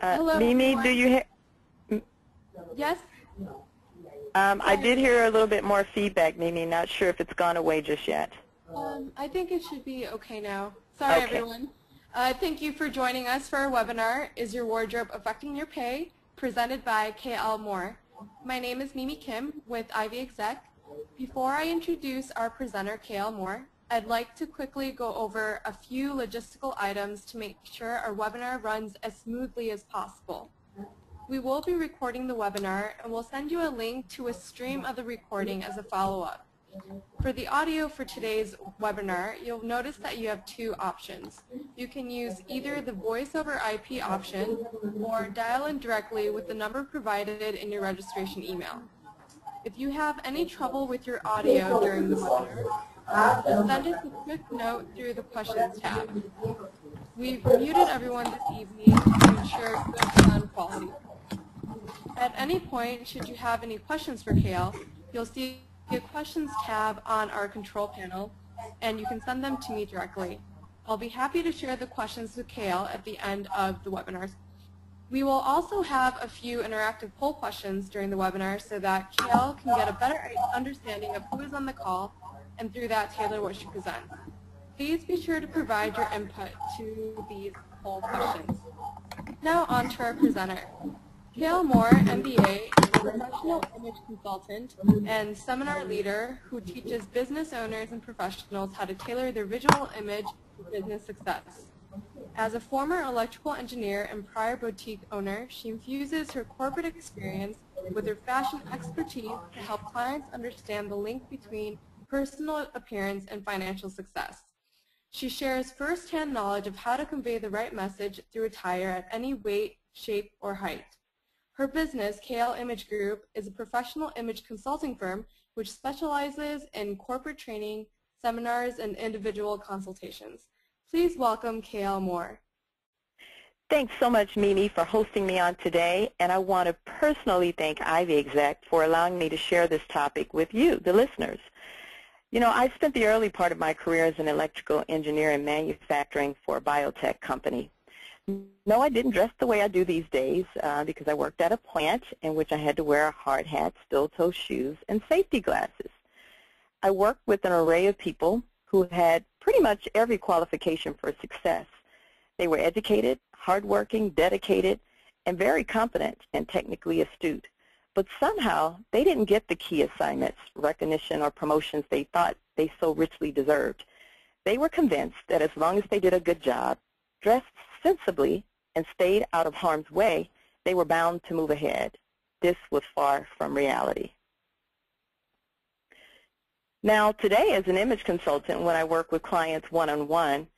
Uh, Hello, Mimi, everyone. do you hear? Yes? Um, I did hear a little bit more feedback, Mimi. Not sure if it's gone away just yet. Um, I think it should be okay now. Sorry, Okay. everyone. Uh, thank you for joining us for our webinar, Is Your Wardrobe Affecting Your Pay? presented by KL Moore. My name is Mimi Kim with Ivy Exec. Before I introduce our presenter, KL Moore, I'd like to quickly go over a few logistical items to make sure our webinar runs as smoothly as possible. We will be recording the webinar and we'll send you a link to a stream of the recording as a follow-up. For the audio for today's webinar, you'll notice that you have two options. You can use either the voice over IP option or dial in directly with the number provided in your registration email. If you have any trouble with your audio during the webinar, send us a quick note through the questions tab. We've muted everyone this evening to ensure good sound quality. At any point, should you have any questions for KL, you'll see a questions tab on our control panel, and you can send them to me directly. I'll be happy to share the questions with KL at the end of the webinar. We will also have a few interactive poll questions during the webinar so that KL can get a better understanding of who is on the call and through that tailor what she presents. Please be sure to provide your input to these poll questions. Now on to our presenter. KL Moore, MBA, is a professional image consultant and seminar leader who teaches business owners and professionals how to tailor their visual image to business success. As a former electrical engineer and prior boutique owner, she infuses her corporate experience with her fashion expertise to help clients understand the link between personal appearance and financial success. She shares firsthand knowledge of how to convey the right message through attire at any weight, shape, or height. Her business, KL Image Group, is a professional image consulting firm which specializes in corporate training, seminars, and individual consultations. Please welcome KL Moore. Thanks so much, Mimi, for hosting me on today, and I want to personally thank Ivy Exec for allowing me to share this topic with you, the listeners. You know, I spent the early part of my career as an electrical engineer in manufacturing for a biotech company. No, I didn't dress the way I do these days uh, because I worked at a plant in which I had to wear a hard hat, steel-toe shoes, and safety glasses. I worked with an array of people who had pretty much every qualification for success. They were educated, hardworking, dedicated, and very competent and technically astute. But somehow, they didn't get the key assignments, recognition, or promotions they thought they so richly deserved. They were convinced that as long as they did a good job, dressed sensibly, and stayed out of harm's way, they were bound to move ahead. This was far from reality. Now, today as an image consultant, when I work with clients one-on-one,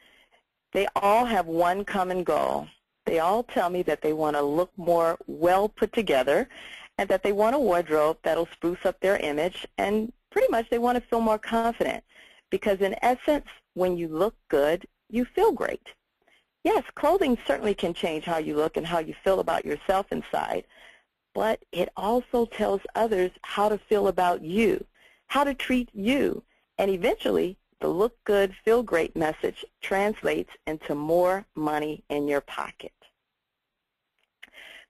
they all have one common goal. They all tell me that they want to look more well put together and that they want a wardrobe that'll spruce up their image and pretty much they want to feel more confident because in essence, when you look good, you feel great. Yes, clothing certainly can change how you look and how you feel about yourself inside, but it also tells others how to feel about you, how to treat you, and eventually the look good, feel great message translates into more money in your pocket.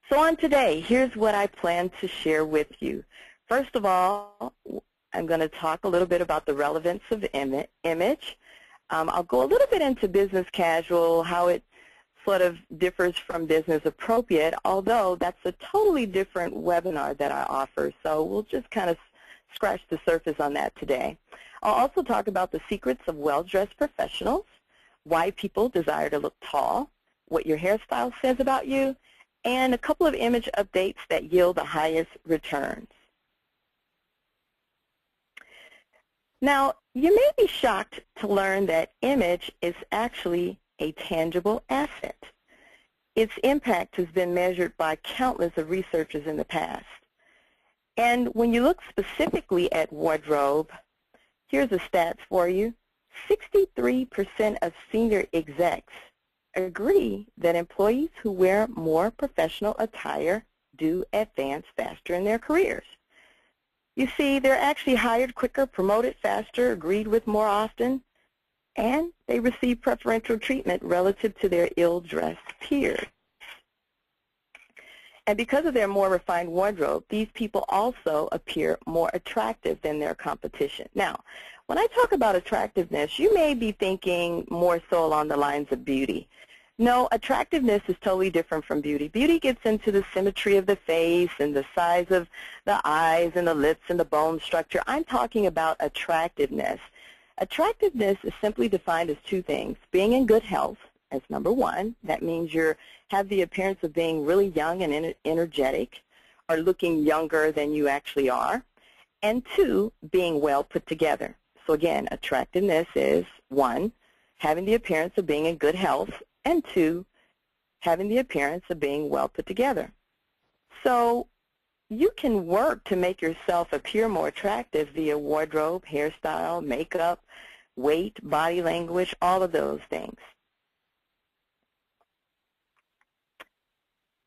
So on today, here's what I plan to share with you. First of all, I'm going to talk a little bit about the relevance of imi image. Um, I'll go a little bit into business casual, how it sort of differs from business appropriate, although that's a totally different webinar that I offer. So we'll just kind of scratch the surface on that today. I'll also talk about the secrets of well-dressed professionals, why people desire to look tall, what your hairstyle says about you, and a couple of image updates that yield the highest returns. Now, you may be shocked to learn that image is actually a tangible asset. Its impact has been measured by countless of researchers in the past. And when you look specifically at wardrobe, here's the stats for you. 63% of senior execs agree that employees who wear more professional attire do advance faster in their careers. You see, they're actually hired quicker, promoted faster, agreed with more often. and they receive preferential treatment relative to their ill-dressed peers. And because of their more refined wardrobe, these people also appear more attractive than their competition. Now, when I talk about attractiveness, you may be thinking more so along the lines of beauty. No, attractiveness is totally different from beauty. Beauty gets into the symmetry of the face and the size of the eyes and the lips and the bone structure. I'm talking about attractiveness. Attractiveness is simply defined as two things, being in good health as number one. That means you have the appearance of being really young and energetic or looking younger than you actually are. And two, being well put together. So again, attractiveness is one, having the appearance of being in good health, and two, having the appearance of being well put together. So you can work to make yourself appear more attractive via wardrobe, hairstyle, makeup, weight, body language, all of those things.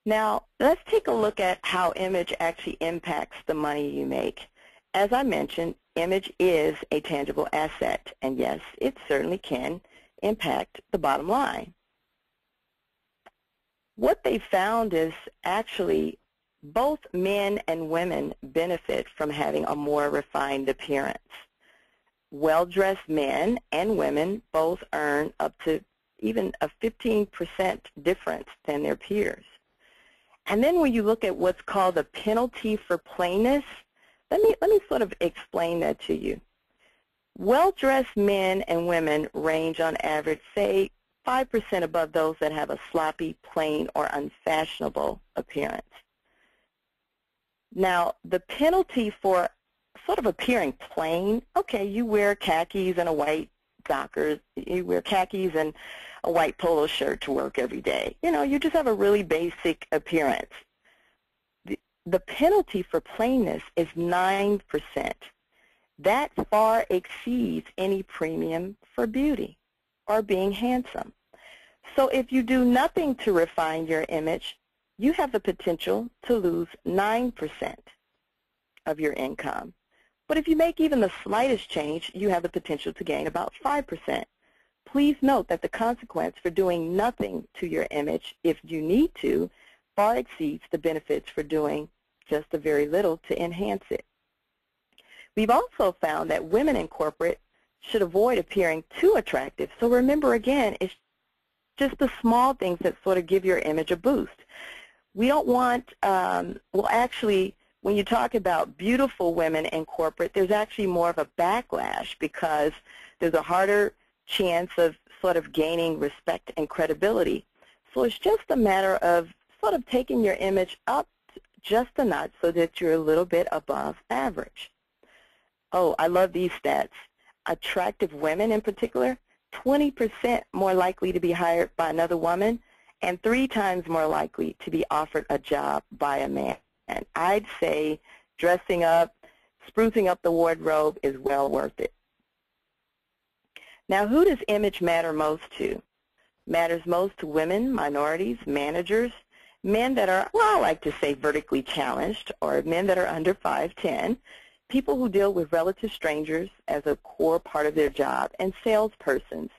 Now, let's take a look at how image actually impacts the money you make. As I mentioned, image is a tangible asset, and yes, it certainly can impact the bottom line. What they found is actually both men and women benefit from having a more refined appearance. Well-dressed men and women both earn up to even a 15% difference than their peers. And then when you look at what's called the penalty for plainness, let me, let me sort of explain that to you. Well-dressed men and women range on average, say, 5% above those that have a sloppy, plain, or unfashionable appearance. Now, the penalty for sort of appearing plain, okay, you wear khakis and a white Dockers, you wear khakis and a white polo shirt to work every day. You know, you just have a really basic appearance. The, the penalty for plainness is 9%. That far exceeds any premium for beauty or being handsome. So if you do nothing to refine your image, you have the potential to lose 9% of your income. But if you make even the slightest change, you have the potential to gain about 5%. Please note that the consequence for doing nothing to your image, if you need to, far exceeds the benefits for doing just a very little to enhance it. We've also found that women in corporate should avoid appearing too attractive. So remember again, it's just the small things that sort of give your image a boost. We don't want, um, well actually, when you talk about beautiful women in corporate, there's actually more of a backlash because there's a harder chance of sort of gaining respect and credibility. So it's just a matter of sort of taking your image up just a notch so that you're a little bit above average. Oh, I love these stats. Attractive women in particular, 20% more likely to be hired by another woman and three times more likely to be offered a job by a man. And I'd say dressing up, sprucing up the wardrobe is well worth it. Now, who does image matter most to? Matters most to women, minorities, managers, men that are, well, I like to say vertically challenged, or men that are under 5'10", people who deal with relative strangers as a core part of their job, and salespersons.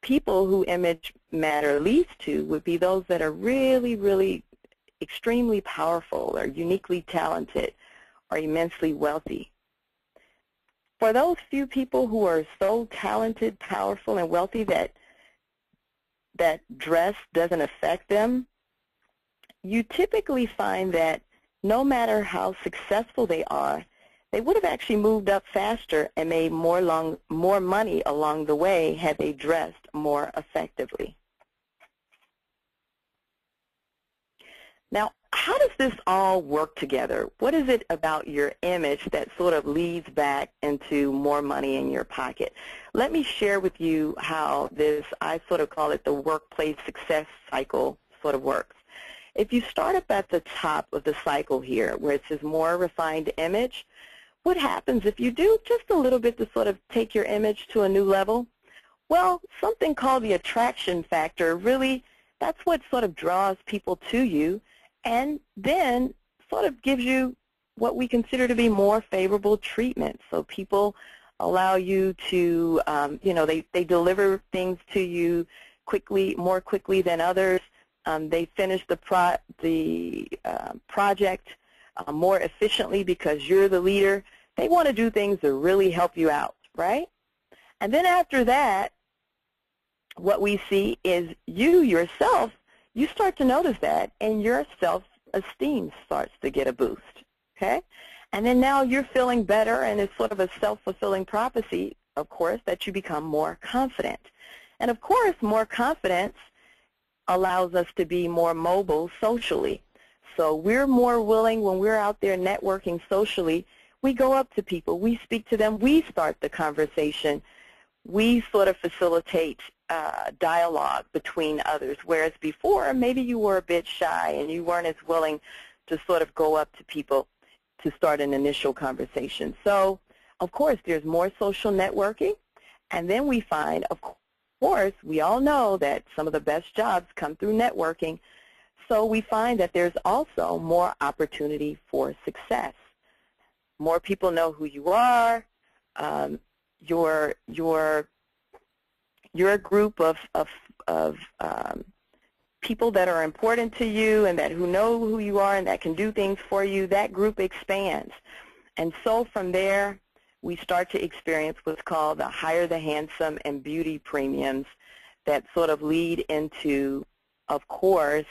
People who image matter least to would be those that are really, really extremely powerful or uniquely talented or immensely wealthy. For those few people who are so talented, powerful, and wealthy that that dress doesn't affect them, you typically find that no matter how successful they are, they would have actually moved up faster and made more, long, more money along the way had they dressed more effectively. Now, how does this all work together? What is it about your image that sort of leads back into more money in your pocket? Let me share with you how this, I sort of call it the workplace success cycle sort of works. If you start up at the top of the cycle here where it says more refined image, what happens if you do just a little bit to sort of take your image to a new level? Well, something called the attraction factor really, that's what sort of draws people to you and then sort of gives you what we consider to be more favorable treatment. So people allow you to, um, you know, they, they deliver things to you quickly, more quickly than others. Um, they finish the, pro the uh, project uh, more efficiently because you're the leader. They want to do things to really help you out, right? And then after that, what we see is you yourself, you start to notice that, and your self-esteem starts to get a boost, okay? And then now you're feeling better, and it's sort of a self-fulfilling prophecy, of course, that you become more confident. And of course, more confidence allows us to be more mobile socially. So we're more willing when we're out there networking socially, we go up to people, we speak to them, we start the conversation, we sort of facilitate uh, dialogue between others, whereas before maybe you were a bit shy and you weren't as willing to sort of go up to people to start an initial conversation. So, of course, there's more social networking, and then we find, of course, we all know that some of the best jobs come through networking, so we find that there's also more opportunity for success. More people know who you are, um, your, your, your group of, of, of um, people that are important to you and that who know who you are and that can do things for you, that group expands. And so from there, we start to experience what's called the higher the handsome and beauty premiums that sort of lead into, of course,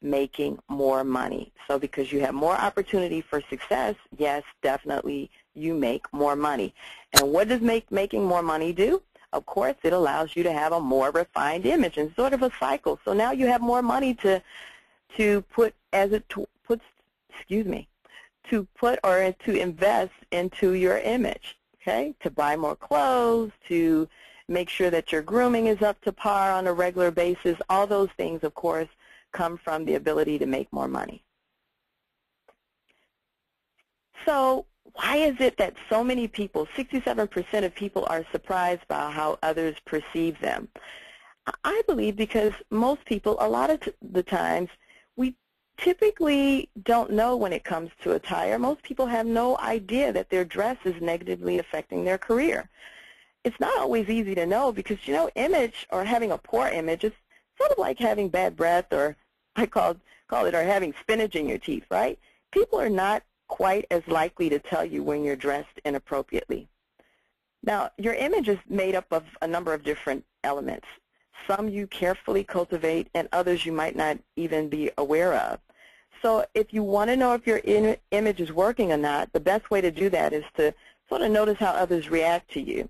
making more money. So because you have more opportunity for success, yes, definitely you make more money. And what does make making more money do? of course, it allows you to have a more refined image and sort of a cycle. So now you have more money to to put as it puts, excuse me, to put or to invest into your image. Okay, to buy more clothes, to make sure that your grooming is up to par on a regular basis. All those things, of course, come from the ability to make more money. So why is it that so many people, 67% of people are surprised by how others perceive them? I believe because most people, a lot of the times, we typically don't know when it comes to attire. Most people have no idea that their dress is negatively affecting their career. It's not always easy to know because, you know, image or having a poor image is sort of like having bad breath or I call, call it or having spinach in your teeth, right? People are not quite as likely to tell you when you're dressed inappropriately. Now, your image is made up of a number of different elements. Some you carefully cultivate and others you might not even be aware of. So if you want to know if your image is working or not, the best way to do that is to sort of notice how others react to you.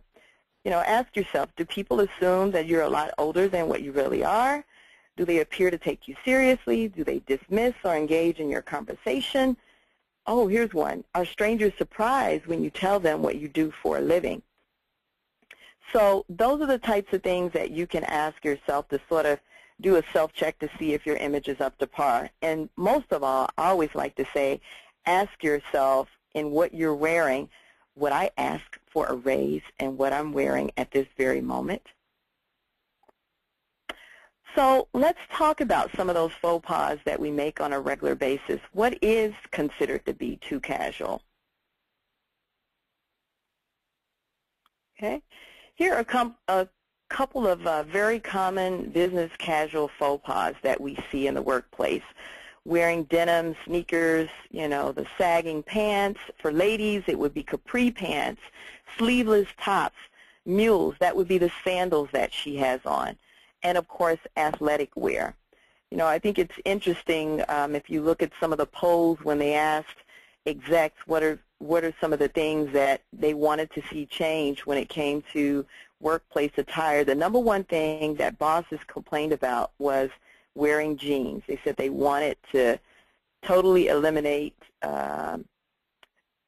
You know, ask yourself, do people assume that you're a lot older than what you really are? Do they appear to take you seriously? Do they dismiss or engage in your conversation? Oh, here's one. Are strangers surprised when you tell them what you do for a living? So those are the types of things that you can ask yourself to sort of do a self-check to see if your image is up to par. And most of all, I always like to say, ask yourself in what you're wearing, would I ask for a raise in what I'm wearing at this very moment? So let's talk about some of those faux pas that we make on a regular basis. What is considered to be too casual? Okay, here are a couple of uh, very common business casual faux pas that we see in the workplace. Wearing denim, sneakers, you know, the sagging pants. For ladies, it would be capri pants, sleeveless tops, mules. That would be the sandals that she has on and of course athletic wear. You know, I think it's interesting um, if you look at some of the polls when they asked execs what are what are some of the things that they wanted to see change when it came to workplace attire. The number one thing that bosses complained about was wearing jeans. They said they wanted to totally eliminate um,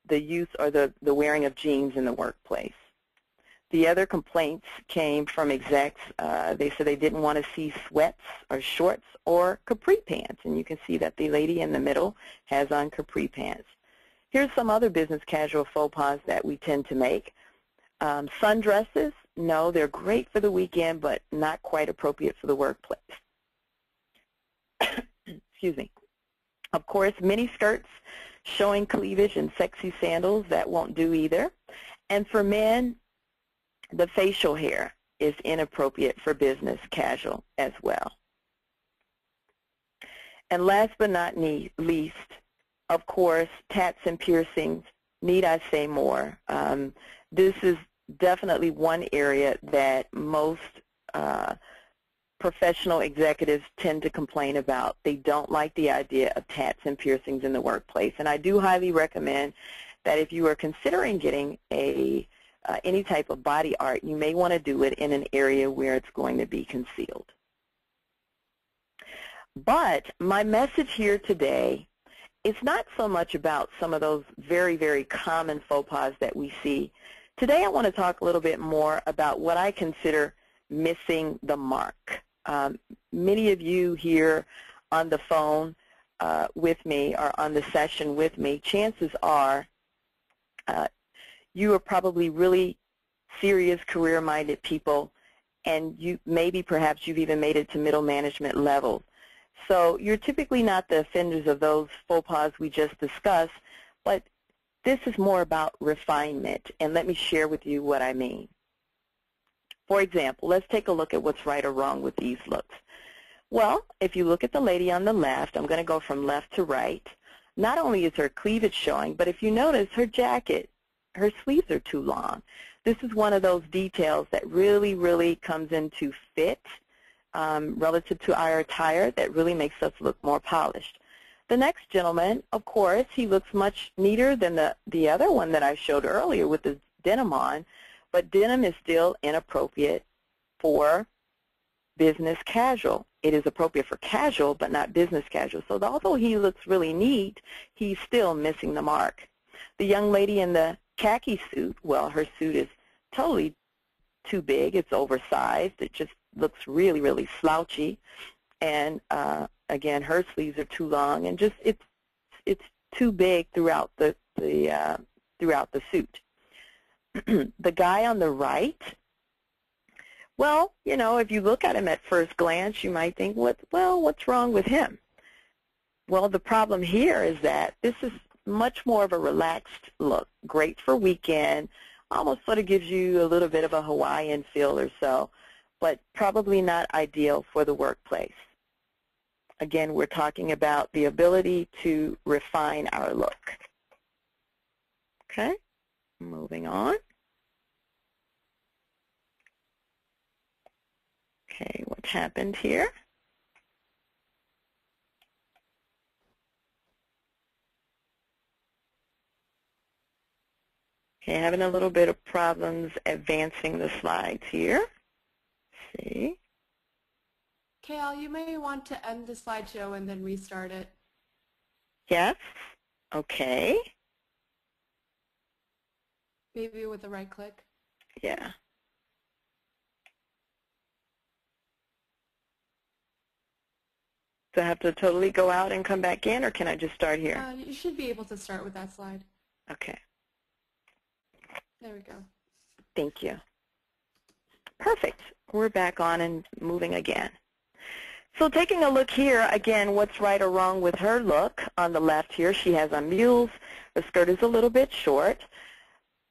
the use or the, the wearing of jeans in the workplace. The other complaints came from execs. Uh, they said they didn't want to see sweats or shorts or capri pants. And you can see that the lady in the middle has on capri pants. Here's some other business casual faux pas that we tend to make. Um, sundresses, no, they're great for the weekend, but not quite appropriate for the workplace. Excuse me. Of course, mini skirts showing cleavage and sexy sandals, that won't do either. And for men, the facial hair is inappropriate for business casual as well. And last but not least, of course, tats and piercings. Need I say more? Um, this is definitely one area that most uh, professional executives tend to complain about. They don't like the idea of tats and piercings in the workplace. And I do highly recommend that if you are considering getting a uh, any type of body art, you may want to do it in an area where it's going to be concealed. But my message here today is not so much about some of those very, very common faux pas that we see. Today I want to talk a little bit more about what I consider missing the mark. Um, many of you here on the phone uh, with me or on the session with me, chances are uh, you are probably really serious career-minded people and you maybe perhaps you've even made it to middle management levels. So you're typically not the offenders of those faux pas we just discussed, but this is more about refinement, and let me share with you what I mean. For example, let's take a look at what's right or wrong with these looks. Well, if you look at the lady on the left, I'm going to go from left to right. Not only is her cleavage showing, but if you notice her jacket, her sleeves are too long. This is one of those details that really, really comes into fit um, relative to our attire that really makes us look more polished. The next gentleman, of course, he looks much neater than the, the other one that I showed earlier with the denim on, but denim is still inappropriate for business casual. It is appropriate for casual, but not business casual. So although he looks really neat, he's still missing the mark. The young lady in the khaki suit, well, her suit is totally too big. It's oversized. It just looks really, really slouchy. And uh, again, her sleeves are too long, and just it's it's too big throughout the the uh, throughout the suit. the guy on the right, well, you know, if you look at him at first glance, you might think, what, well, what's wrong with him? Well, the problem here is that this is much more of a relaxed look, great for weekend, almost sort of gives you a little bit of a Hawaiian feel or so, but probably not ideal for the workplace. Again, we're talking about the ability to refine our look. Okay? Moving on. Okay, what happened here? Okay, having a little bit of problems advancing the slides here. Let's see. KL, you may want to end the slideshow and then restart it. Yes. Okay. Maybe with a right click. Yeah. Do I have to totally go out and come back in, or can I just start here? Uh, you should be able to start with that slide. Okay. There we go. Thank you. Perfect. We're back on and moving again. So taking a look here, again, what's right or wrong with her look? On the left here, she has on mules. The skirt is a little bit short.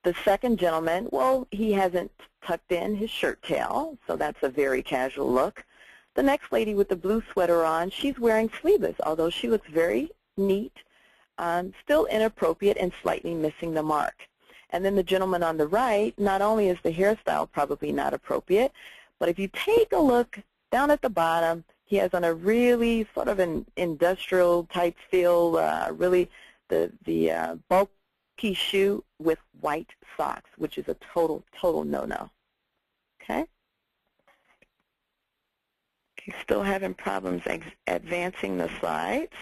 The second gentleman, well, he hasn't tucked in his shirt tail, so that's a very casual look. The next lady with the blue sweater on, she's wearing sleeveless, although she looks very neat, um, still inappropriate and slightly missing the mark. And then the gentleman on the right, not only is the hairstyle probably not appropriate, but if you take a look down at the bottom, he has on a really sort of an industrial type feel, uh, really the, the uh, bulk key shoe with white socks, which is a total, total no-no. Okay? Okay, still having problems advancing the slides.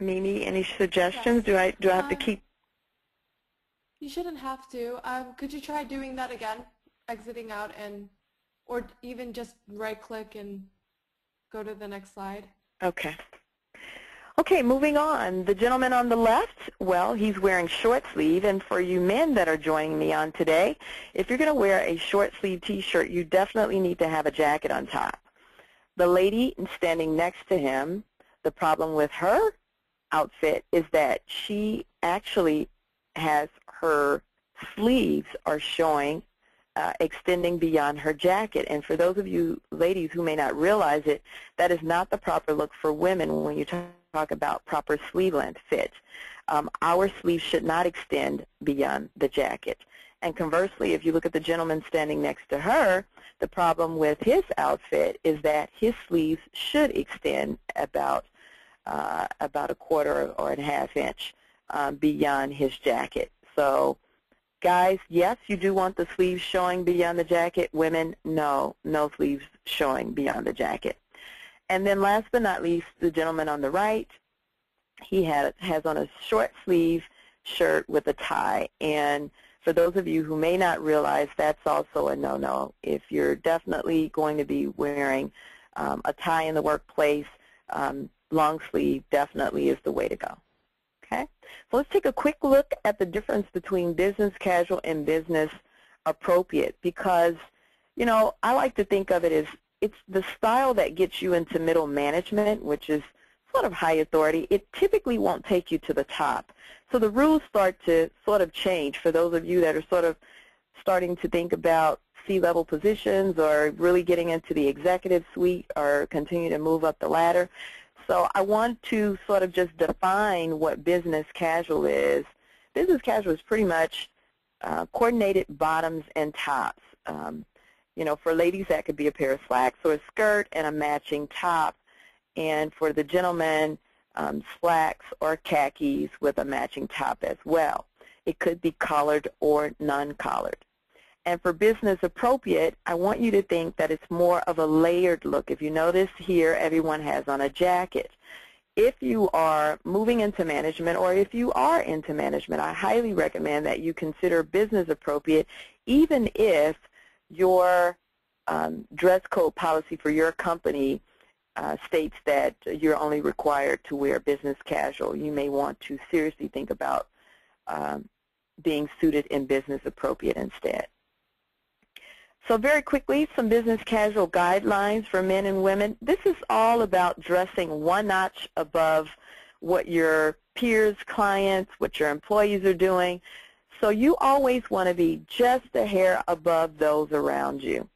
Mimi, any suggestions? Do I do I have to keep? You shouldn't have to. Um, could you try doing that again, exiting out and, or even just right click and go to the next slide? Okay. Okay, moving on. The gentleman on the left, well, he's wearing short sleeve, and for you men that are joining me on today, if you're going to wear a short sleeve t-shirt, you definitely need to have a jacket on top. The lady standing next to him, the problem with her outfit is that she actually has her sleeves are showing, uh, extending beyond her jacket. And for those of you ladies who may not realize it, that is not the proper look for women when you talk about proper sleeve length fit. Um, our sleeves should not extend beyond the jacket. And conversely, if you look at the gentleman standing next to her, the problem with his outfit is that his sleeves should extend about uh, about a quarter or a half inch um, beyond his jacket. So guys, yes, you do want the sleeves showing beyond the jacket. Women, no, no sleeves showing beyond the jacket. And then last but not least, the gentleman on the right, he has, has on a short sleeve shirt with a tie. And for those of you who may not realize, that's also a no-no. If you're definitely going to be wearing um, a tie in the workplace, um, long sleeve definitely is the way to go. Okay, so let's take a quick look at the difference between business casual and business appropriate because, you know, I like to think of it as it's the style that gets you into middle management, which is sort of high authority. It typically won't take you to the top. So the rules start to sort of change for those of you that are sort of starting to think about C-level positions or really getting into the executive suite or continue to move up the ladder. So I want to sort of just define what business casual is. Business casual is pretty much uh, coordinated bottoms and tops. Um, you know, for ladies that could be a pair of slacks or a skirt and a matching top. And for the gentlemen, um, slacks or khakis with a matching top as well. It could be collared or non-collared. And for business appropriate, I want you to think that it's more of a layered look. If you notice here, everyone has on a jacket. If you are moving into management or if you are into management, I highly recommend that you consider business appropriate even if your um, dress code policy for your company uh, states that you're only required to wear business casual. You may want to seriously think about um, being suited in business appropriate instead. So very quickly, some business casual guidelines for men and women. This is all about dressing one notch above what your peers, clients, what your employees are doing. So you always want to be just a hair above those around you.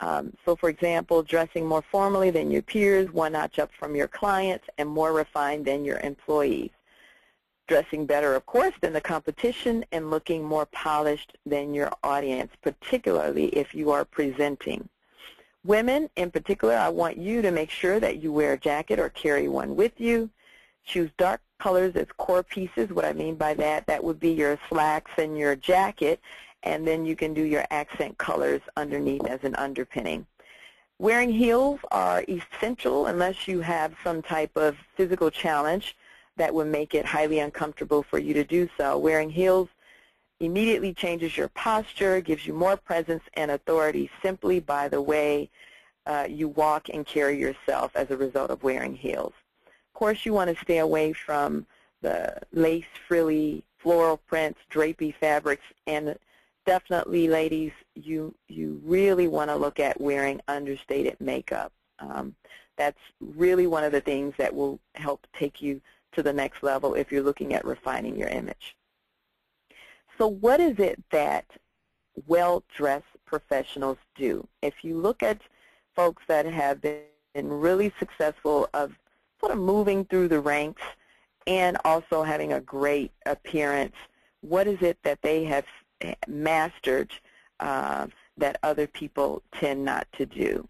Um, so for example, dressing more formally than your peers, one notch up from your clients, and more refined than your employees dressing better, of course, than the competition and looking more polished than your audience, particularly if you are presenting. Women, in particular, I want you to make sure that you wear a jacket or carry one with you. Choose dark colors as core pieces. What I mean by that, that would be your slacks and your jacket, and then you can do your accent colors underneath as an underpinning. Wearing heels are essential unless you have some type of physical challenge that would make it highly uncomfortable for you to do so. Wearing heels immediately changes your posture, gives you more presence and authority simply by the way uh, you walk and carry yourself as a result of wearing heels. Of course, you want to stay away from the lace, frilly, floral prints, drapey fabrics, and definitely, ladies, you, you really want to look at wearing understated makeup. Um, that's really one of the things that will help take you to the next level if you're looking at refining your image. So what is it that well-dressed professionals do? If you look at folks that have been really successful of sort of moving through the ranks and also having a great appearance, what is it that they have mastered uh, that other people tend not to do?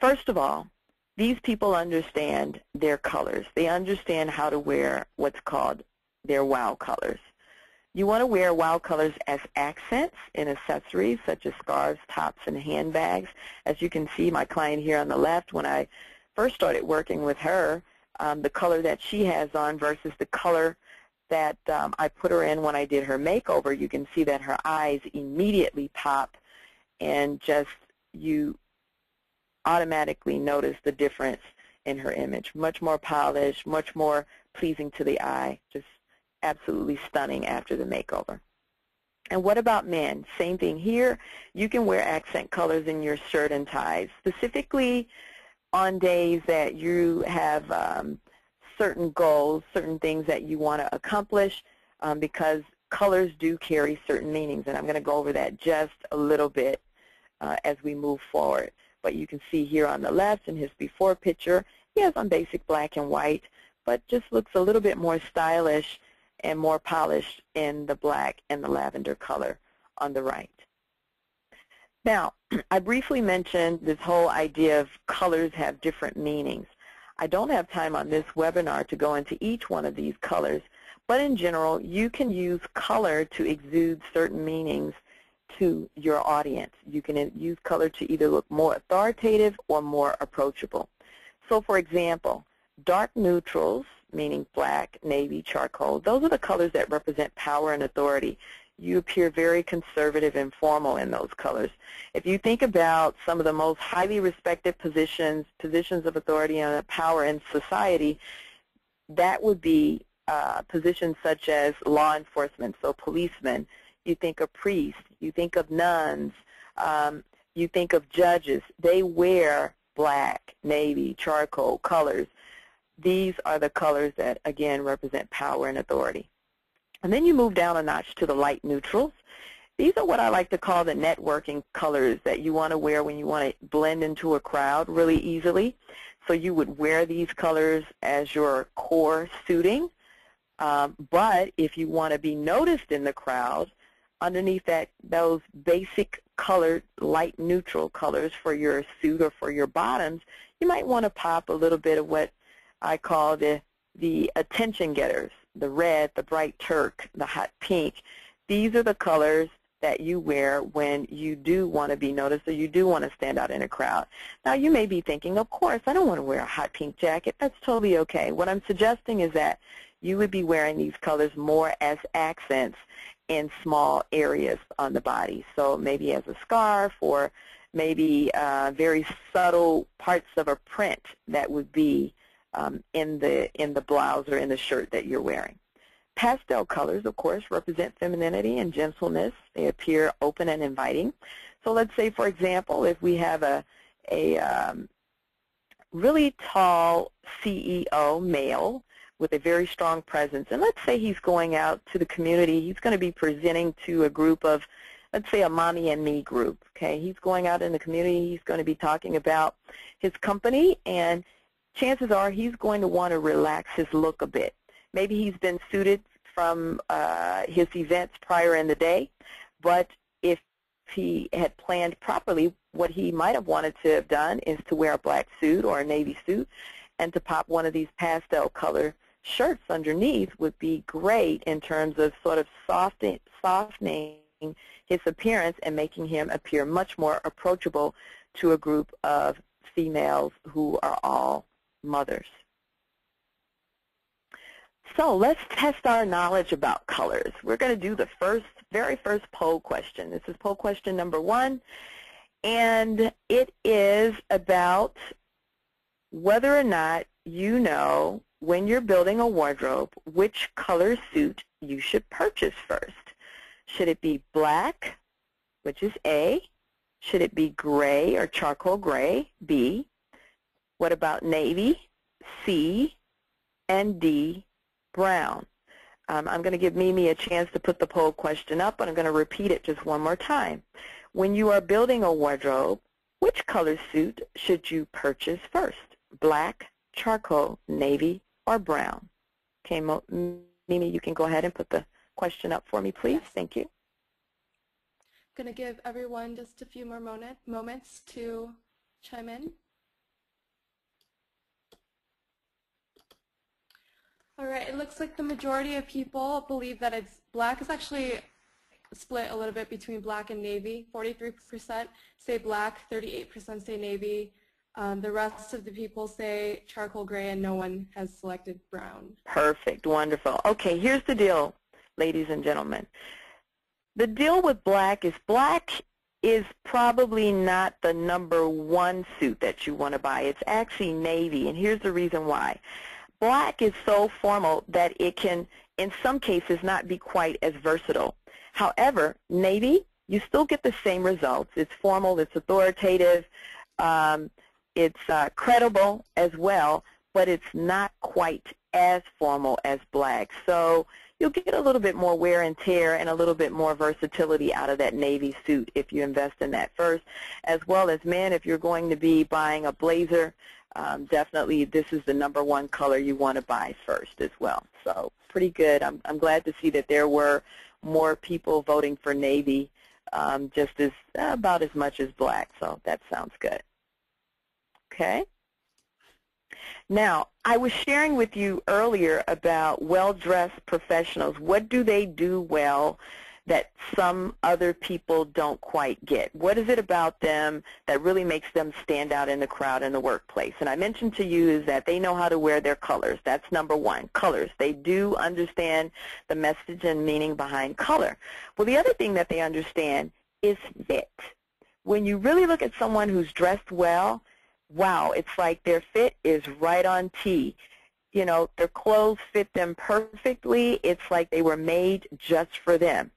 First of all, these people understand their colors. They understand how to wear what's called their wow colors. You want to wear wow colors as accents in accessories such as scarves, tops, and handbags. As you can see, my client here on the left, when I first started working with her, um, the color that she has on versus the color that um, I put her in when I did her makeover, you can see that her eyes immediately pop and just you automatically notice the difference in her image. Much more polished, much more pleasing to the eye, just absolutely stunning after the makeover. And what about men? Same thing here. You can wear accent colors in your shirt and ties. Specifically, on days that you have um, certain goals, certain things that you want to accomplish, um, because colors do carry certain meanings, and I'm going to go over that just a little bit uh, as we move forward. But you can see here on the left in his before picture, he has on basic black and white, but just looks a little bit more stylish and more polished in the black and the lavender color on the right. Now, I briefly mentioned this whole idea of colors have different meanings. I don't have time on this webinar to go into each one of these colors, but in general, you can use color to exude certain meanings to your audience. You can use color to either look more authoritative or more approachable. So for example, dark neutrals, meaning black, navy, charcoal, those are the colors that represent power and authority. You appear very conservative and formal in those colors. If you think about some of the most highly respected positions, positions of authority and power in society, that would be uh, positions such as law enforcement, so policemen. You think of priests. You think of nuns. Um, you think of judges. They wear black, navy, charcoal colors. These are the colors that, again, represent power and authority. And then you move down a notch to the light neutrals. These are what I like to call the networking colors that you want to wear when you want to blend into a crowd really easily. So you would wear these colors as your core suiting. Um, but if you want to be noticed in the crowd, underneath that those basic colored light neutral colors for your suit or for your bottoms, you might want to pop a little bit of what I call the, the attention getters, the red, the bright turk, the hot pink. These are the colors that you wear when you do want to be noticed or you do want to stand out in a crowd. Now you may be thinking, of course, I don't want to wear a hot pink jacket. That's totally okay. What I'm suggesting is that you would be wearing these colors more as accents in small areas on the body. So maybe as a scarf or maybe uh, very subtle parts of a print that would be um, in the in the blouse or in the shirt that you're wearing. Pastel colors, of course, represent femininity and gentleness. They appear open and inviting. So let's say, for example, if we have a, a um, really tall CEO male with a very strong presence, and let's say he's going out to the community, he's going to be presenting to a group of, let's say a mommy and me group, okay? He's going out in the community, he's going to be talking about his company, and chances are he's going to want to relax his look a bit. Maybe he's been suited from uh, his events prior in the day, but if he had planned properly, what he might have wanted to have done is to wear a black suit or a navy suit and to pop one of these pastel color shirts underneath would be great in terms of sort of softening, softening his appearance and making him appear much more approachable to a group of females who are all mothers. So let's test our knowledge about colors. We're going to do the first, very first poll question. This is poll question number one, and it is about whether or not you know when you're building a wardrobe which color suit you should purchase first. Should it be black, which is A? Should it be gray or charcoal gray, B? What about navy? C and D, brown. Um, I'm going to give Mimi a chance to put the poll question up, but I'm going to repeat it just one more time. When you are building a wardrobe, which color suit should you purchase first? Black, charcoal, navy, or brown? Okay, Mimi, you can go ahead and put the question up for me, please. Yes. Thank you. I'm Going to give everyone just a few more moment, moments to chime in. All right, it looks like the majority of people believe that it's black. It's actually split a little bit between black and navy. 43% say black, 38% say navy. Um, the rest of the people say charcoal gray and no one has selected brown. Perfect, wonderful. Okay, here's the deal, ladies and gentlemen. The deal with black is black is probably not the number one suit that you want to buy. It's actually navy, and here's the reason why black is so formal that it can, in some cases, not be quite as versatile. However, navy, you still get the same results. It's formal, it's authoritative. Um, it's uh, credible as well, but it's not quite as formal as black. So you'll get a little bit more wear and tear and a little bit more versatility out of that navy suit if you invest in that first, as well as men, if you're going to be buying a blazer, um, definitely this is the number one color you want to buy first as well. So pretty good. I'm, I'm glad to see that there were more people voting for navy um, just as about as much as black. So that sounds good. Okay. Now, I was sharing with you earlier about well-dressed professionals. What do they do well that some other people don't quite get? What is it about them that really makes them stand out in the crowd in the workplace? And I mentioned to you is that they know how to wear their colors. That's number one, colors. They do understand the message and meaning behind color. Well, the other thing that they understand is fit. When you really look at someone who's dressed well, wow, it's like their fit is right on T. You know, their clothes fit them perfectly. It's like they were made just for them.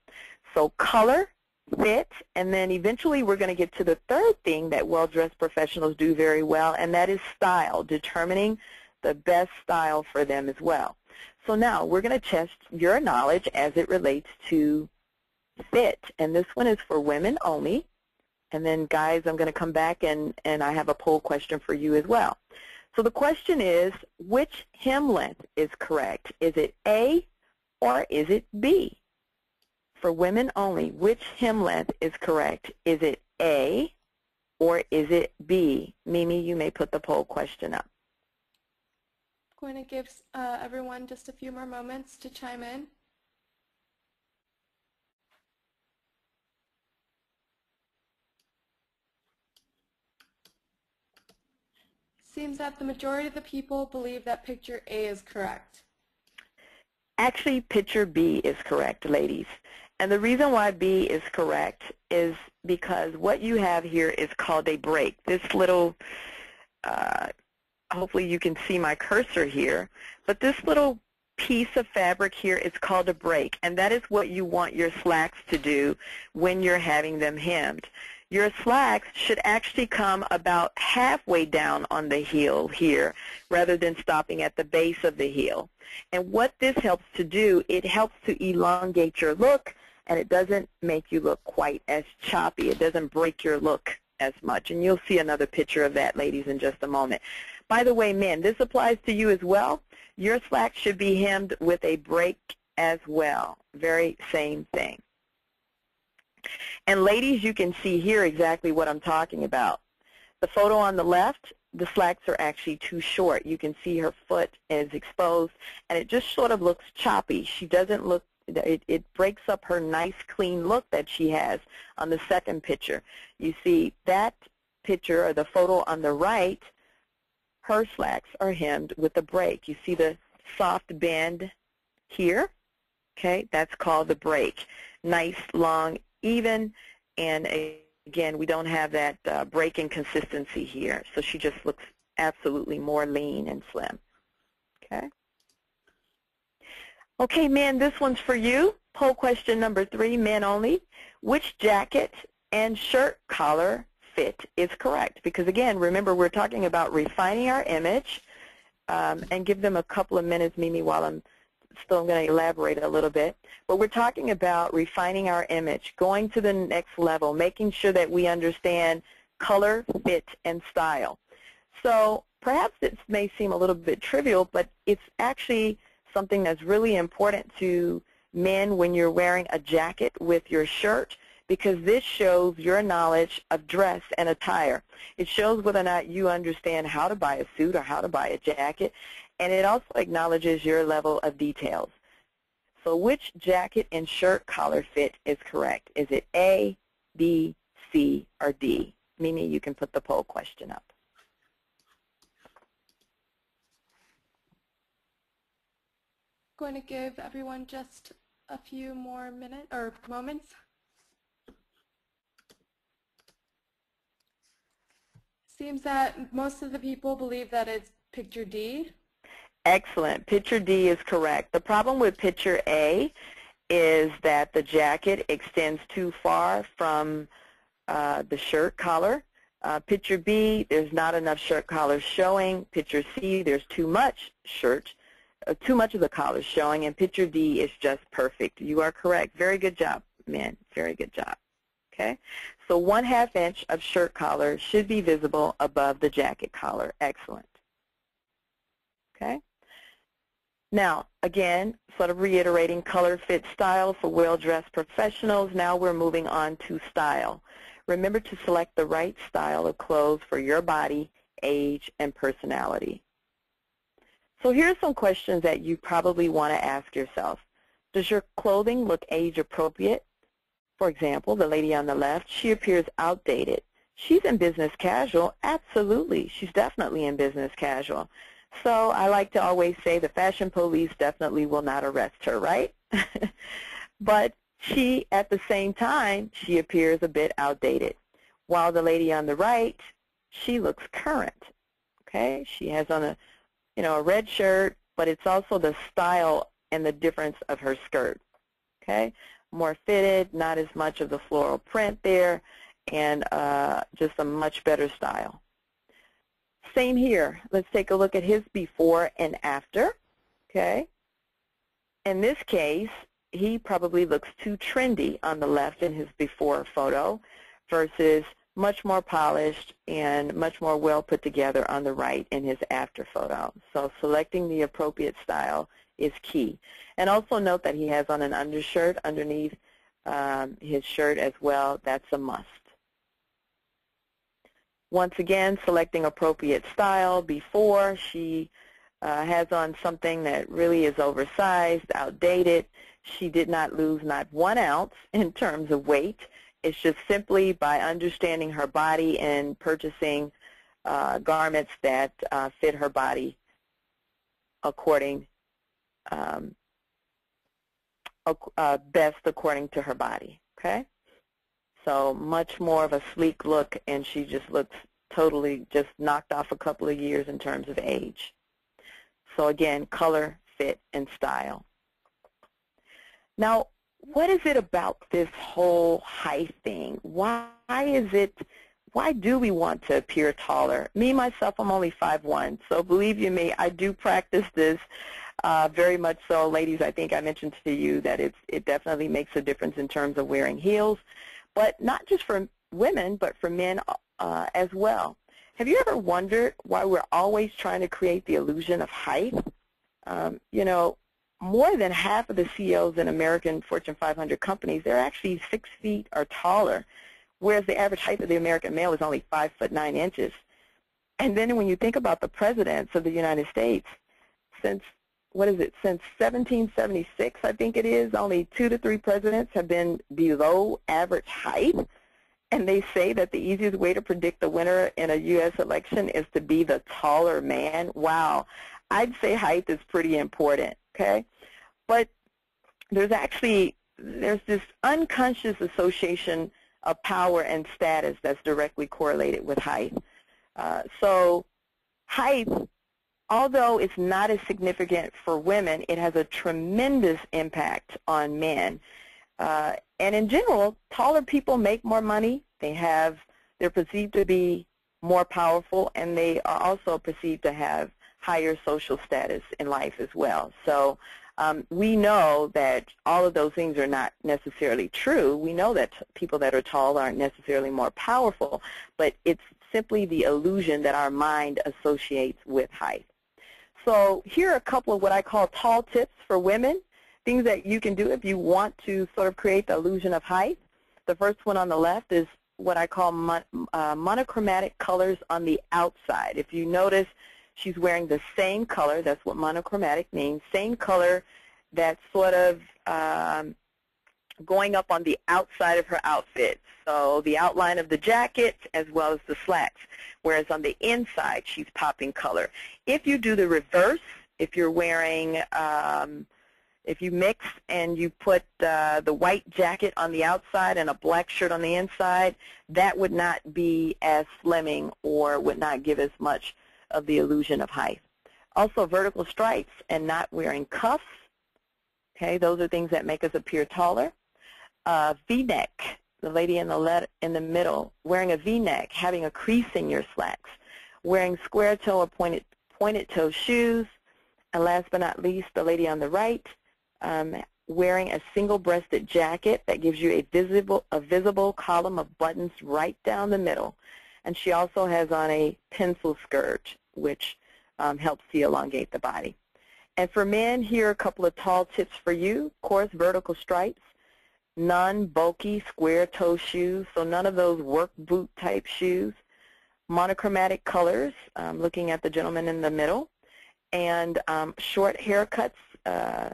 So color, fit, and then eventually we're going to get to the third thing that well-dressed professionals do very well, and that is style, determining the best style for them as well. So now we're going to test your knowledge as it relates to fit, and this one is for women only. And then guys, I'm going to come back and, and I have a poll question for you as well. So the question is, which hem length is correct? Is it A or is it B? For women only, which hem length is correct? Is it A or is it B? Mimi, you may put the poll question up. I'm going to give uh, everyone just a few more moments to chime in. Seems that the majority of the people believe that picture A is correct. Actually, picture B is correct, ladies. And the reason why B is correct is because what you have here is called a break. This little, uh, hopefully you can see my cursor here, but this little piece of fabric here is called a break, and that is what you want your slacks to do when you're having them hemmed your slacks should actually come about halfway down on the heel here rather than stopping at the base of the heel. And what this helps to do, it helps to elongate your look and it doesn't make you look quite as choppy. It doesn't break your look as much. And you'll see another picture of that, ladies, in just a moment. By the way, men, this applies to you as well. Your slacks should be hemmed with a break as well. Very same thing. And ladies, you can see here exactly what I'm talking about. The photo on the left, the slacks are actually too short. You can see her foot is exposed, and it just sort of looks choppy. She doesn't look, it, it breaks up her nice, clean look that she has on the second picture. You see that picture, or the photo on the right, her slacks are hemmed with a break. You see the soft bend here? Okay, that's called the break. Nice, long, even, and again, we don't have that uh, break-in consistency here. So she just looks absolutely more lean and slim. Okay. Okay, men, this one's for you. Poll question number three, men only. Which jacket and shirt collar fit is correct? Because again, remember we're talking about refining our image um, and give them a couple of minutes, Mimi, while I'm still going to elaborate a little bit. But we're talking about refining our image, going to the next level, making sure that we understand color, fit, and style. So perhaps this may seem a little bit trivial, but it's actually something that's really important to men when you're wearing a jacket with your shirt because this shows your knowledge of dress and attire. It shows whether or not you understand how to buy a suit or how to buy a jacket, and it also acknowledges your level of details. So which jacket and shirt collar fit is correct? Is it A, B, C, or D? Mimi, you can put the poll question up. Going to give everyone just a few more minutes or moments. Seems that most of the people believe that it's picture D, Excellent. Picture D is correct. The problem with picture A is that the jacket extends too far from uh, the shirt collar. Uh, picture B, there's not enough shirt collar showing. Picture C, there's too much shirt, uh, too much of the collar showing. And picture D is just perfect. You are correct. Very good job, men. Very good job. Okay? So one half inch of shirt collar should be visible above the jacket collar. Excellent. Okay? Now, again, sort of reiterating color, fit, style for well-dressed professionals. Now we're moving on to style. Remember to select the right style of clothes for your body, age, and personality. So here are some questions that you probably want to ask yourself. Does your clothing look age appropriate? For example, the lady on the left, she appears outdated. She's in business casual. Absolutely. She's definitely in business casual. So I like to always say the fashion police definitely will not arrest her, right? but she, at the same time, she appears a bit outdated. While the lady on the right, she looks current. Okay, she has on a, you know, a red shirt, but it's also the style and the difference of her skirt. Okay, more fitted, not as much of the floral print there, and uh, just a much better style. Same here. Let's take a look at his before and after. Okay. In this case, he probably looks too trendy on the left in his before photo versus much more polished and much more well put together on the right in his after photo. So selecting the appropriate style is key. And also note that he has on an undershirt underneath um, his shirt as well. That's a must. Once again, selecting appropriate style before she uh, has on something that really is oversized, outdated. She did not lose not one ounce in terms of weight. It's just simply by understanding her body and purchasing uh, garments that uh, fit her body according um, uh, best according to her body. Okay, so much more of a sleek look, and she just looks totally just knocked off a couple of years in terms of age. So again, color, fit, and style. Now, what is it about this whole height thing? Why is it, why do we want to appear taller? Me, myself, I'm only 5'1", so believe you me, I do practice this uh, very much so. Ladies, I think I mentioned to you that it's, it definitely makes a difference in terms of wearing heels, but not just for women, but for men uh, as well. Have you ever wondered why we're always trying to create the illusion of height? Um, you know, more than half of the CEOs in American Fortune 500 companies, they're actually six feet or taller, whereas the average height of the American male is only five foot nine inches. And then when you think about the presidents of the United States, since what is it, since 1776, I think it is, only two to three presidents have been below average height. And they say that the easiest way to predict the winner in a U.S. election is to be the taller man. Wow. I'd say height is pretty important, okay? But there's actually, there's this unconscious association of power and status that's directly correlated with height. Uh, so height, although it's not as significant for women, it has a tremendous impact on men. Uh, and in general, taller people make more money. They have, they're perceived to be more powerful, and they are also perceived to have higher social status in life as well. So um, we know that all of those things are not necessarily true. We know that people that are tall aren't necessarily more powerful, but it's simply the illusion that our mind associates with height. So here are a couple of what I call tall tips for women things that you can do if you want to sort of create the illusion of height. The first one on the left is what I call mon uh, monochromatic colors on the outside. If you notice, she's wearing the same color. That's what monochromatic means. Same color that's sort of um, going up on the outside of her outfit. So the outline of the jacket as well as the slacks. Whereas on the inside, she's popping color. If you do the reverse, if you're wearing um, if you mix and you put uh, the white jacket on the outside and a black shirt on the inside, that would not be as slimming or would not give as much of the illusion of height. Also, vertical stripes and not wearing cuffs. Okay, those are things that make us appear taller. Uh, V-neck the lady in the, let, in the middle, wearing a V-neck, having a crease in your slacks, wearing square toe or pointed, pointed toe shoes, and last but not least, the lady on the right, um, wearing a single-breasted jacket that gives you a visible, a visible column of buttons right down the middle. And she also has on a pencil skirt, which um, helps to elongate the body. And for men, here are a couple of tall tips for you. Of course, vertical stripes, non-bulky square toe shoes, so none of those work boot type shoes. Monochromatic colors, um, looking at the gentleman in the middle, and um, short haircuts uh,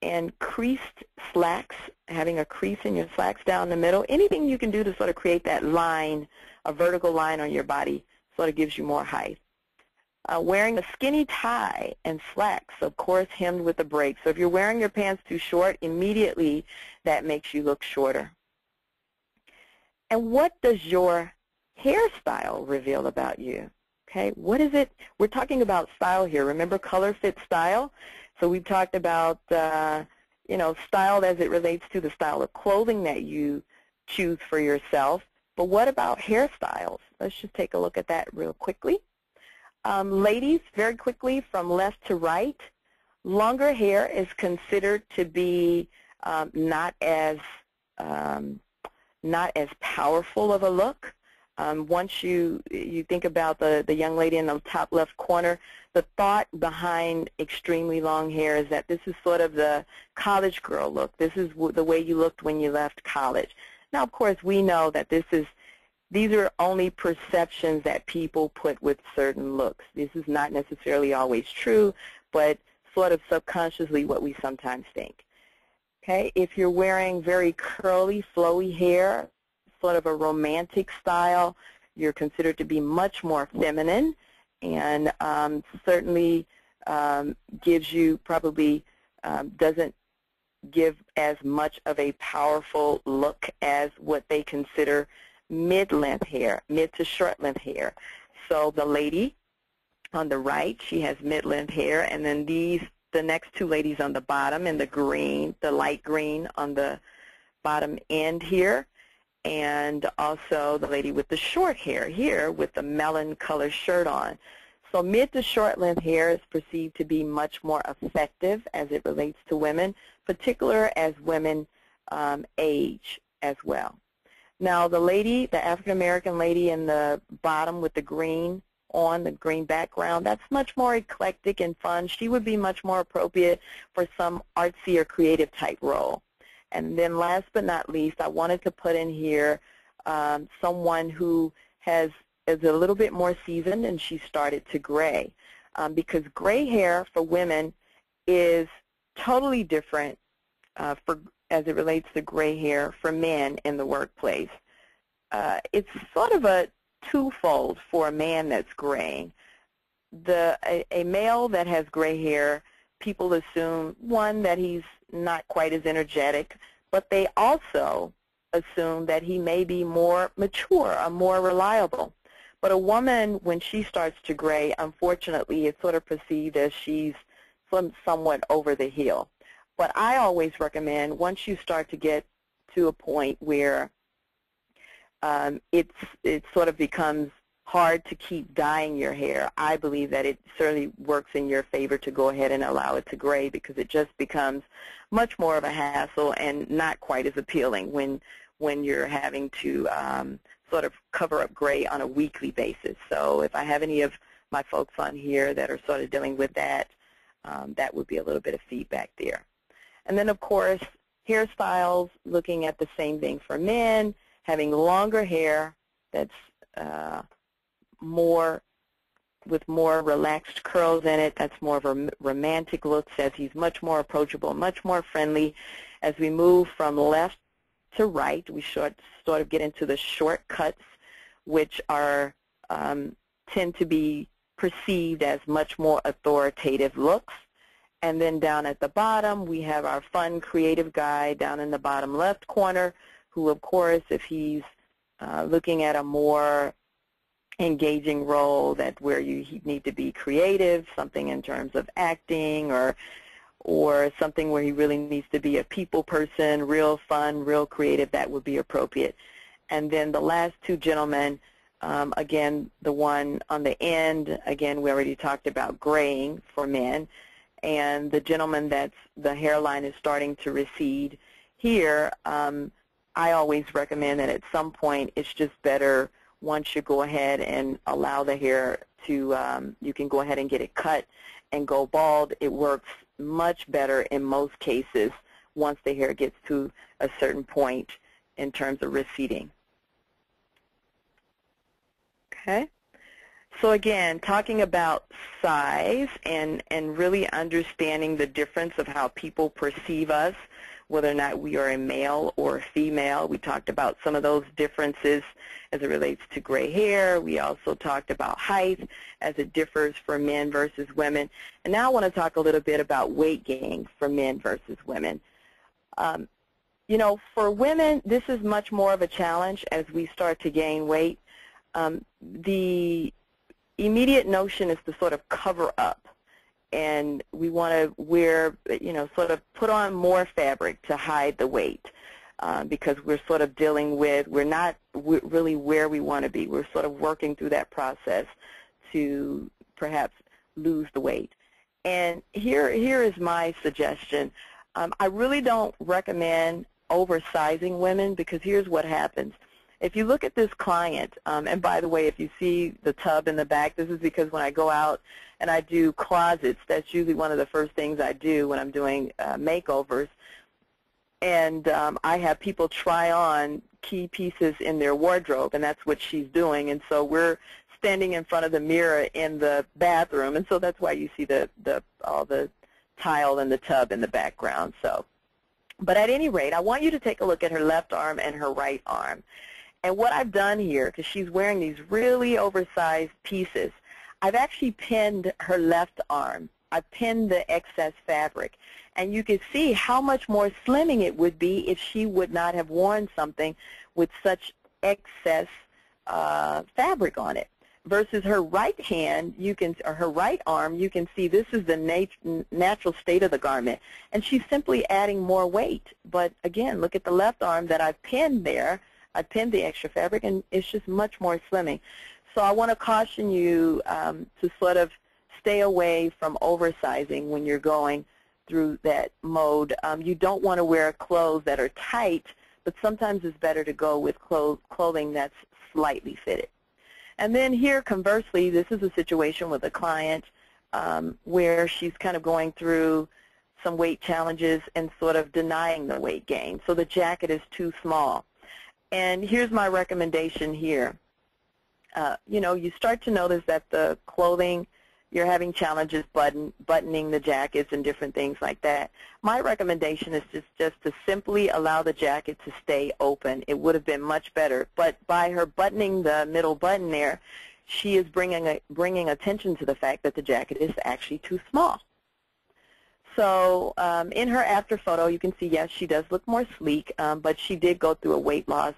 and creased slacks, having a crease in your slacks down the middle. Anything you can do to sort of create that line, a vertical line on your body, sort of gives you more height. Uh, wearing a skinny tie and slacks, of course, hemmed with a break. So if you're wearing your pants too short, immediately that makes you look shorter. And what does your hairstyle reveal about you? Okay, what is it? We're talking about style here. Remember color fits style? So we've talked about, uh, you know, style as it relates to the style of clothing that you choose for yourself. But what about hairstyles? Let's just take a look at that real quickly. Um, ladies, very quickly from left to right, longer hair is considered to be um, not as um, not as powerful of a look. Um, once you you think about the the young lady in the top left corner, the thought behind extremely long hair is that this is sort of the college girl look. This is the way you looked when you left college. Now, of course, we know that this is these are only perceptions that people put with certain looks. This is not necessarily always true, but sort of subconsciously what we sometimes think. Okay, if you're wearing very curly, flowy hair, sort of a romantic style, you're considered to be much more feminine and um, certainly um, gives you probably um, doesn't give as much of a powerful look as what they consider mid-length hair, mid to short-length hair. So the lady on the right, she has mid-length hair, and then these the next two ladies on the bottom in the green, the light green on the bottom end here, and also the lady with the short hair here with the melon color shirt on. So mid to short length hair is perceived to be much more effective as it relates to women, particular as women um, age as well. Now the lady, the African American lady in the bottom with the green, on the green background. That's much more eclectic and fun. She would be much more appropriate for some artsy or creative type role. And then last but not least, I wanted to put in here um, someone who has is a little bit more seasoned and she started to gray. Um, because gray hair for women is totally different uh, for as it relates to gray hair for men in the workplace. Uh, it's sort of a twofold for a man that's graying. The, a, a male that has gray hair, people assume, one, that he's not quite as energetic, but they also assume that he may be more mature or more reliable. But a woman, when she starts to gray, unfortunately, it's sort of perceived as she's some, somewhat over the hill. But I always recommend once you start to get to a point where um, it's, it sort of becomes hard to keep dyeing your hair. I believe that it certainly works in your favor to go ahead and allow it to gray because it just becomes much more of a hassle and not quite as appealing when when you're having to um, sort of cover up gray on a weekly basis. So if I have any of my folks on here that are sort of dealing with that, um, that would be a little bit of feedback there. And then, of course, hairstyles, looking at the same thing for men, having longer hair that's uh, more with more relaxed curls in it. That's more of a romantic look, says he's much more approachable, much more friendly. As we move from left to right, we short, sort of get into the shortcuts, which are um, tend to be perceived as much more authoritative looks. And then down at the bottom, we have our fun, creative guy down in the bottom left corner who, of course, if he's uh, looking at a more engaging role that where you need to be creative, something in terms of acting or or something where he really needs to be a people person, real fun, real creative, that would be appropriate. And then the last two gentlemen, um, again, the one on the end, again, we already talked about graying for men. And the gentleman that's the hairline is starting to recede here, um, I always recommend that at some point it's just better once you go ahead and allow the hair to, um, you can go ahead and get it cut and go bald. It works much better in most cases once the hair gets to a certain point in terms of receding. Okay. So again, talking about size and, and really understanding the difference of how people perceive us, whether or not we are a male or a female. We talked about some of those differences as it relates to gray hair. We also talked about height as it differs for men versus women. And now I want to talk a little bit about weight gain for men versus women. Um, you know, for women, this is much more of a challenge as we start to gain weight. Um, the immediate notion is to sort of cover up and we want to wear, you know, sort of put on more fabric to hide the weight uh, because we're sort of dealing with, we're not really where we want to be. We're sort of working through that process to perhaps lose the weight. And here, here is my suggestion. Um, I really don't recommend oversizing women because here's what happens. If you look at this client, um, and by the way, if you see the tub in the back, this is because when I go out and I do closets, that's usually one of the first things I do when I'm doing uh, makeovers. And um, I have people try on key pieces in their wardrobe, and that's what she's doing. And so we're standing in front of the mirror in the bathroom, and so that's why you see the, the all the tile and the tub in the background. So, But at any rate, I want you to take a look at her left arm and her right arm. And what I've done here, because she's wearing these really oversized pieces, I've actually pinned her left arm. I pinned the excess fabric. And you can see how much more slimming it would be if she would not have worn something with such excess uh, fabric on it. Versus her right hand, you can, or her right arm, you can see this is the nat natural state of the garment. And she's simply adding more weight. But again, look at the left arm that I've pinned there I pinned the extra fabric, and it's just much more slimming. So I want to caution you um, to sort of stay away from oversizing when you're going through that mode. Um, you don't want to wear clothes that are tight, but sometimes it's better to go with clothing that's slightly fitted. And then here, conversely, this is a situation with a client um, where she's kind of going through some weight challenges and sort of denying the weight gain. So the jacket is too small. And here's my recommendation here. Uh, you know, you start to notice that the clothing, you're having challenges button, buttoning the jackets and different things like that. My recommendation is just, just to simply allow the jacket to stay open. It would have been much better. But by her buttoning the middle button there, she is bringing, a, bringing attention to the fact that the jacket is actually too small. So um, in her after photo, you can see, yes, she does look more sleek, um, but she did go through a weight loss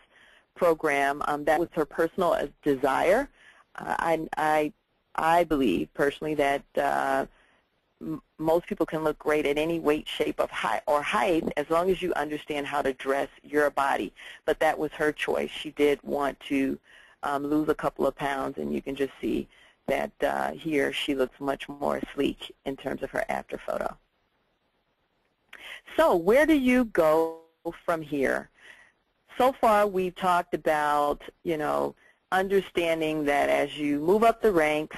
program. Um, that was her personal uh, desire. Uh, I, I, I believe personally that uh, most people can look great at any weight, shape of height or height as long as you understand how to dress your body. But that was her choice. She did want to um, lose a couple of pounds, and you can just see that uh, here she looks much more sleek in terms of her after photo. So where do you go from here? So far we've talked about, you know, understanding that as you move up the ranks,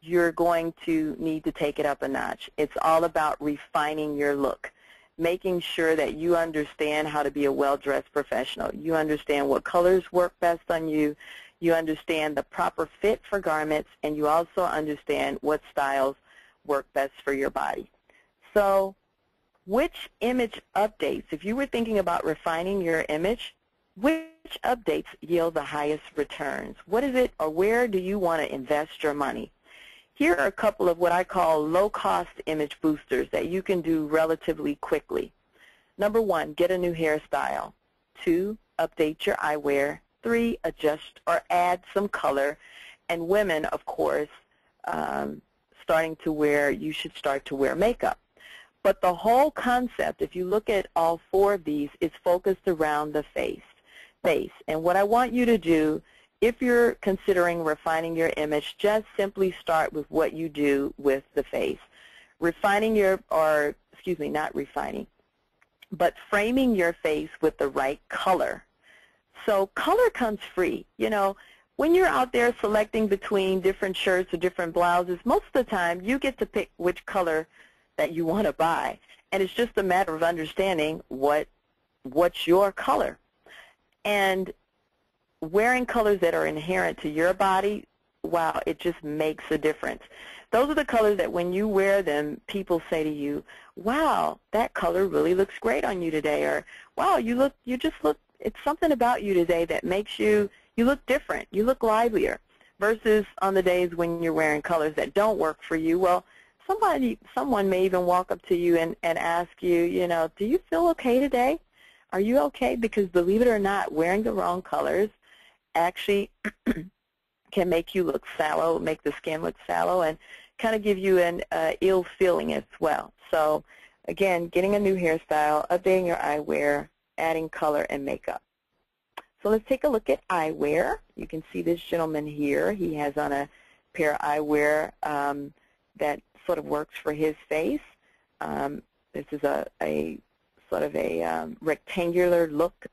you're going to need to take it up a notch. It's all about refining your look, making sure that you understand how to be a well-dressed professional. You understand what colors work best on you. You understand the proper fit for garments, and you also understand what styles work best for your body. So which image updates, if you were thinking about refining your image, which updates yield the highest returns? What is it or where do you want to invest your money? Here are a couple of what I call low-cost image boosters that you can do relatively quickly. Number one, get a new hairstyle. Two, update your eyewear. Three, adjust or add some color. And women, of course, um, starting to wear, you should start to wear makeup. But the whole concept, if you look at all four of these, is focused around the face. face. And what I want you to do, if you're considering refining your image, just simply start with what you do with the face. Refining your, or excuse me, not refining, but framing your face with the right color. So color comes free. You know, when you're out there selecting between different shirts or different blouses, most of the time you get to pick which color that you want to buy. And it's just a matter of understanding what what's your color. And wearing colors that are inherent to your body, wow, it just makes a difference. Those are the colors that when you wear them, people say to you, wow, that color really looks great on you today, or wow, you look, you just look, it's something about you today that makes you, you look different, you look livelier, versus on the days when you're wearing colors that don't work for you. Well, somebody, someone may even walk up to you and, and ask you, you know, do you feel okay today? Are you okay? Because believe it or not, wearing the wrong colors actually can make you look sallow, make the skin look sallow, and kind of give you an uh, ill feeling as well. So again, getting a new hairstyle, updating your eyewear, adding color and makeup. So let's take a look at eyewear. You can see this gentleman here. He has on a pair of eyewear um, that sort of works for his face. Um, this is a, a sort of a um, rectangular look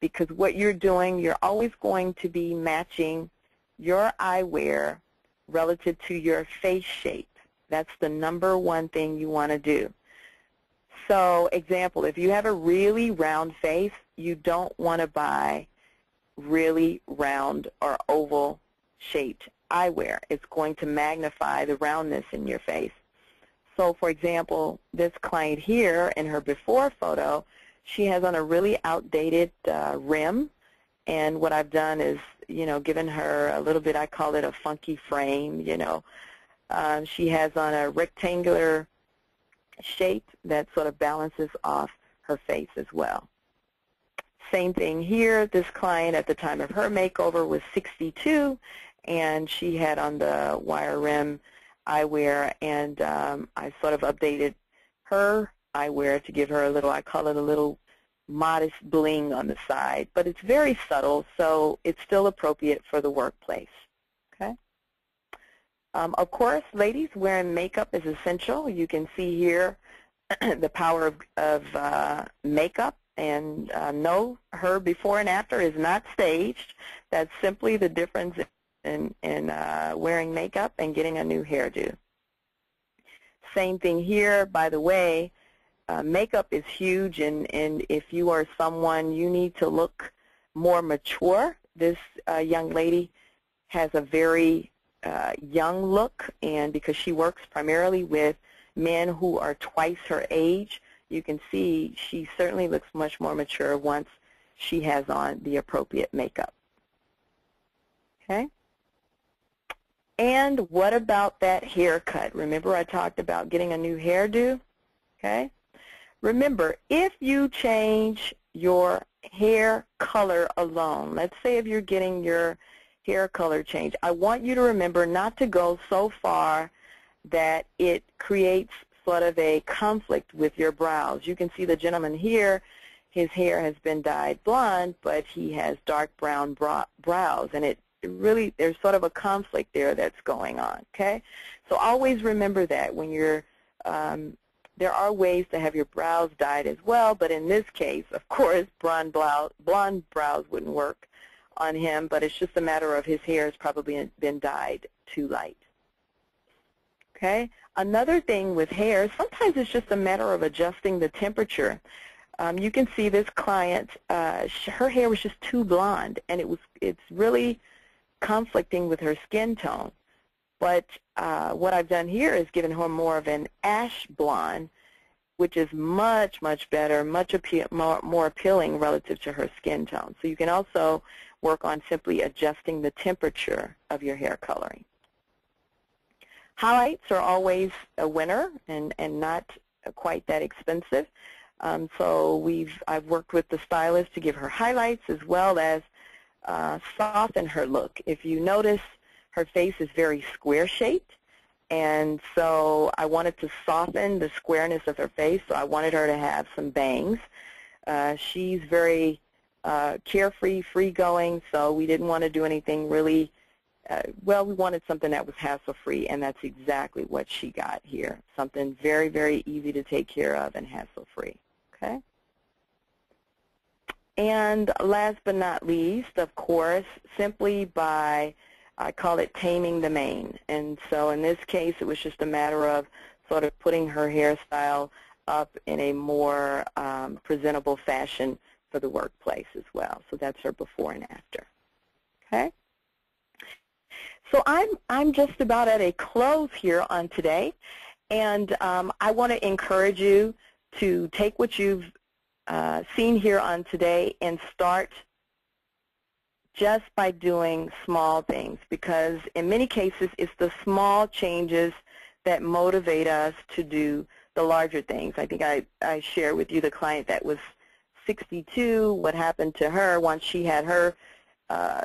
because what you're doing, you're always going to be matching your eyewear relative to your face shape. That's the number one thing you want to do. So example, if you have a really round face, you don't want to buy really round or oval shaped eyewear. It's going to magnify the roundness in your face. So for example, this client here in her before photo, she has on a really outdated uh, rim and what I've done is, you know, given her a little bit, I call it a funky frame, you know. Um, she has on a rectangular shape that sort of balances off her face as well. Same thing here. This client at the time of her makeover was 62, and she had on the wire rim eyewear, and um, I sort of updated her eyewear to give her a little, I call it a little modest bling on the side, but it's very subtle, so it's still appropriate for the workplace. Okay. Um, of course, ladies, wearing makeup is essential. You can see here the power of, of uh, makeup, and uh, no, her before and after is not staged. That's simply the difference in, in uh, wearing makeup and getting a new hairdo. Same thing here, by the way, uh, makeup is huge, and, and if you are someone, you need to look more mature. This uh, young lady has a very uh, young look, and because she works primarily with men who are twice her age, you can see she certainly looks much more mature once she has on the appropriate makeup. Okay? And what about that haircut? Remember I talked about getting a new hairdo? Okay? Remember, if you change your hair color alone, let's say if you're getting your hair color changed, I want you to remember not to go so far that it creates sort of a conflict with your brows. You can see the gentleman here, his hair has been dyed blonde, but he has dark brown brows, and it really, there's sort of a conflict there that's going on, okay? So always remember that when you're um, there are ways to have your brows dyed as well, but in this case, of course, blonde, blouse, blonde brows wouldn't work on him, but it's just a matter of his hair has probably been dyed too light. Okay. Another thing with hair, sometimes it's just a matter of adjusting the temperature. Um, you can see this client, uh, her hair was just too blonde, and it was it's really conflicting with her skin tone. But uh, what I've done here is given her more of an ash blonde, which is much, much better, much more, more appealing relative to her skin tone. So you can also work on simply adjusting the temperature of your hair coloring. Highlights are always a winner and, and not quite that expensive. Um, so we've I've worked with the stylist to give her highlights as well as uh, soften her look. If you notice, her face is very square shaped, And so I wanted to soften the squareness of her face, so I wanted her to have some bangs. Uh, she's very uh, carefree, free-going, so we didn't want to do anything really, uh, well, we wanted something that was hassle-free, and that's exactly what she got here, something very, very easy to take care of and hassle-free, okay? And last but not least, of course, simply by I call it taming the mane. And so in this case, it was just a matter of sort of putting her hairstyle up in a more um, presentable fashion for the workplace as well. So that's her before and after. Okay? So I'm, I'm just about at a close here on today. And um, I want to encourage you to take what you've uh, seen here on today and start just by doing small things because in many cases it's the small changes that motivate us to do the larger things. I think I, I shared with you the client that was 62, what happened to her once she had her uh,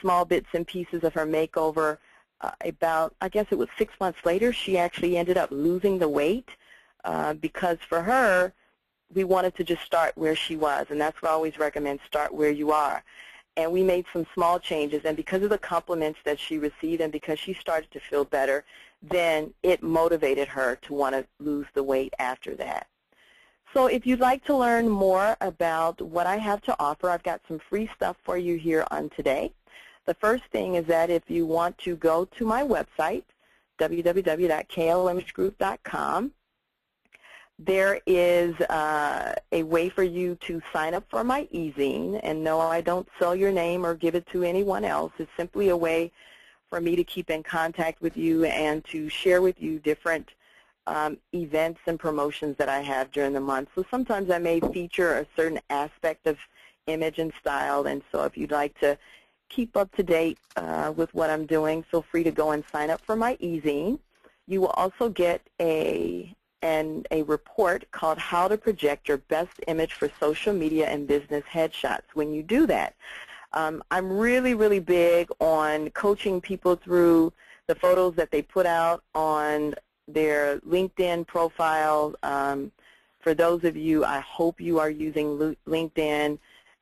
small bits and pieces of her makeover. Uh, about, I guess it was six months later, she actually ended up losing the weight uh, because for her, we wanted to just start where she was, and that's what I always recommend, start where you are and we made some small changes. And because of the compliments that she received and because she started to feel better, then it motivated her to want to lose the weight after that. So if you'd like to learn more about what I have to offer, I've got some free stuff for you here on today. The first thing is that if you want to go to my website, www.kllimagegroup.com, there is uh, a way for you to sign up for my e-zine. And no, I don't sell your name or give it to anyone else. It's simply a way for me to keep in contact with you and to share with you different um, events and promotions that I have during the month. So sometimes I may feature a certain aspect of image and style. And so if you'd like to keep up to date uh, with what I'm doing, feel free to go and sign up for my e-zine. You will also get a and a report called How to Project Your Best Image for Social Media and Business Headshots. When you do that, um, I'm really, really big on coaching people through the photos that they put out on their LinkedIn profile. Um, for those of you, I hope you are using LinkedIn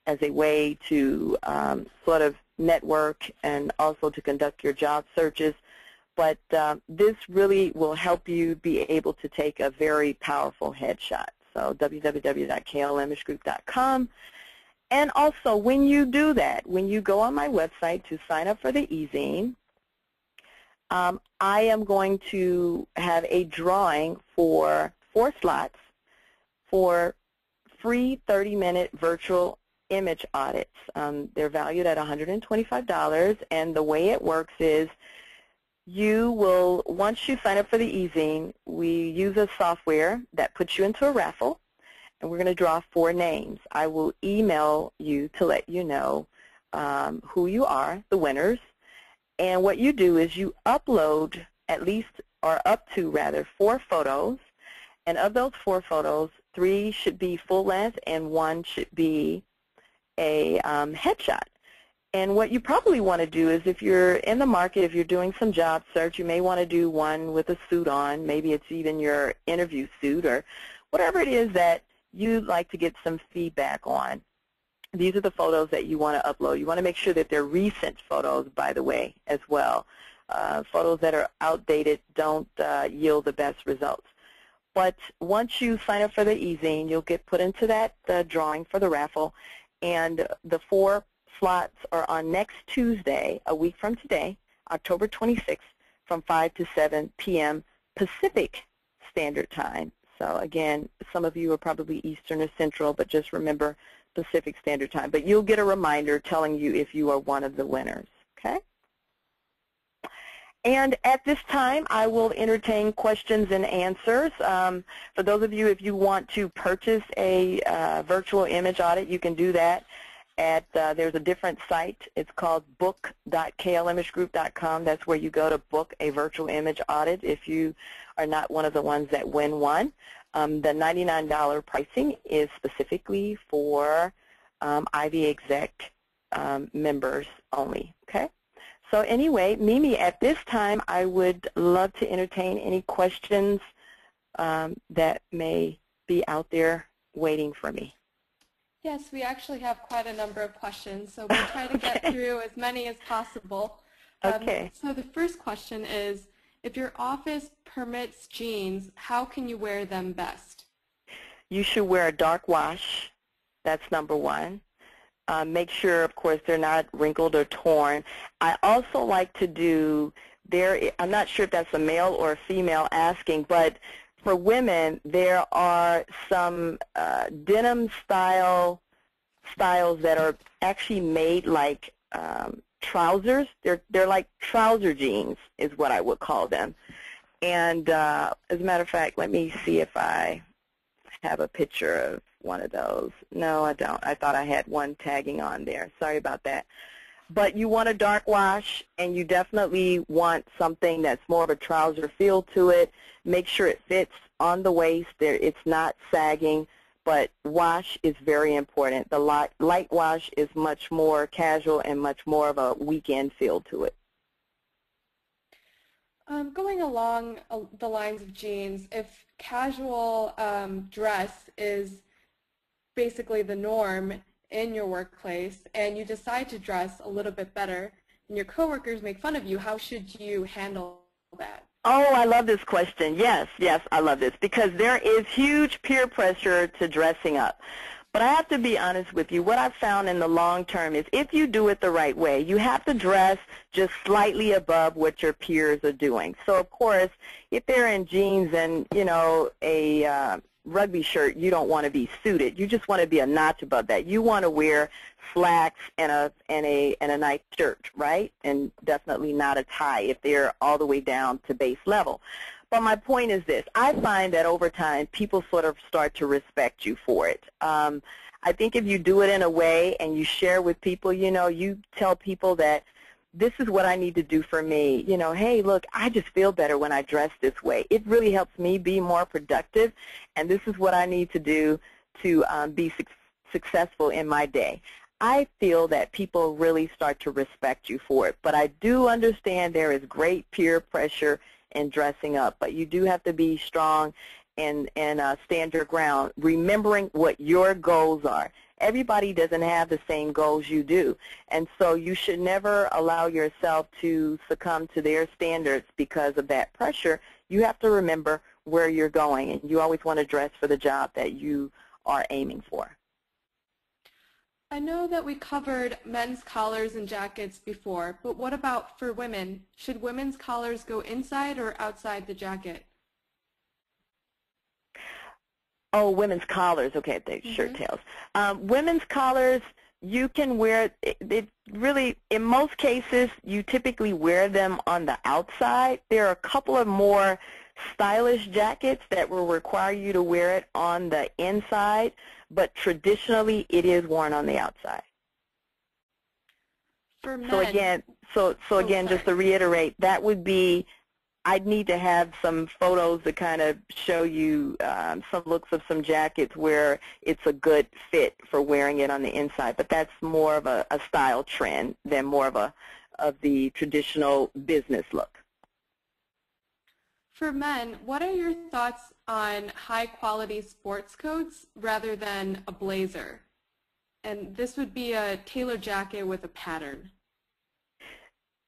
as a way to um, sort of network and also to conduct your job searches but uh, this really will help you be able to take a very powerful headshot. So www.kllimagegroup.com. And also, when you do that, when you go on my website to sign up for the e-zine, um, I am going to have a drawing for four slots for free 30-minute virtual image audits. Um, they're valued at $125, and the way it works is you will, once you sign up for the e-zine, we use a software that puts you into a raffle, and we're going to draw four names. I will email you to let you know um, who you are, the winners, and what you do is you upload at least, or up to rather, four photos, and of those four photos, three should be full length and one should be a um, headshot. And what you probably want to do is if you're in the market, if you're doing some job search, you may want to do one with a suit on. Maybe it's even your interview suit or whatever it is that you'd like to get some feedback on. These are the photos that you want to upload. You want to make sure that they're recent photos, by the way, as well. Uh, photos that are outdated don't uh, yield the best results. But once you sign up for the e-zine, you'll get put into that uh, drawing for the raffle, and the four slots are on next Tuesday, a week from today, October 26th, from 5 to 7 p.m. Pacific Standard Time. So again, some of you are probably Eastern or Central, but just remember Pacific Standard Time. But you'll get a reminder telling you if you are one of the winners, okay? And at this time, I will entertain questions and answers. Um, for those of you, if you want to purchase a uh, virtual image audit, you can do that at uh, there's a different site. It's called book.kllimagegroup.com. That's where you go to book a virtual image audit if you are not one of the ones that win one. Um, the $99 pricing is specifically for um, Ivy Exec um, members only. Okay, So anyway, Mimi, at this time, I would love to entertain any questions um, that may be out there waiting for me. Yes, we actually have quite a number of questions, so we'll try to get through as many as possible. Um, okay. So the first question is, if your office permits jeans, how can you wear them best? You should wear a dark wash. That's number one. Uh, make sure, of course, they're not wrinkled or torn. I also like to do there. I'm not sure if that's a male or a female asking, but for women, there are some uh, denim style styles that are actually made like um, trousers. They're they're like trouser jeans, is what I would call them. And uh, as a matter of fact, let me see if I have a picture of one of those. No, I don't. I thought I had one tagging on there. Sorry about that. But you want a dark wash, and you definitely want something that's more of a trouser feel to it. Make sure it fits on the waist. There, it's not sagging, but wash is very important. The light, light wash is much more casual and much more of a weekend feel to it. Um, going along uh, the lines of jeans, if casual um, dress is basically the norm in your workplace and you decide to dress a little bit better and your coworkers make fun of you, how should you handle that? Oh, I love this question. Yes, yes, I love this because there is huge peer pressure to dressing up. But I have to be honest with you. What I've found in the long term is if you do it the right way, you have to dress just slightly above what your peers are doing. So, of course, if they're in jeans and, you know, a uh, rugby shirt, you don't want to be suited. You just want to be a notch above that. You want to wear slacks and a and a and a nice shirt, right? And definitely not a tie if they're all the way down to base level. But my point is this. I find that over time, people sort of start to respect you for it. Um, I think if you do it in a way and you share with people, you know, you tell people that this is what I need to do for me. You know, hey, look, I just feel better when I dress this way. It really helps me be more productive, and this is what I need to do to um, be su successful in my day. I feel that people really start to respect you for it. But I do understand there is great peer pressure in dressing up. But you do have to be strong and, and uh, stand your ground, remembering what your goals are. Everybody doesn't have the same goals you do. And so you should never allow yourself to succumb to their standards because of that pressure. You have to remember where you're going, and you always want to dress for the job that you are aiming for. I know that we covered men's collars and jackets before, but what about for women? Should women's collars go inside or outside the jacket? Oh, women's collars. Okay, the mm -hmm. shirt tails. Um, women's collars, you can wear it, it. Really, in most cases, you typically wear them on the outside. There are a couple of more stylish jackets that will require you to wear it on the inside but traditionally it is worn on the outside. For men, so again, so so again, just to reiterate, that would be I'd need to have some photos to kind of show you um, some looks of some jackets where it's a good fit for wearing it on the inside. But that's more of a, a style trend than more of a of the traditional business look. For men, what are your thoughts on high quality sports coats rather than a blazer? And this would be a tailor jacket with a pattern.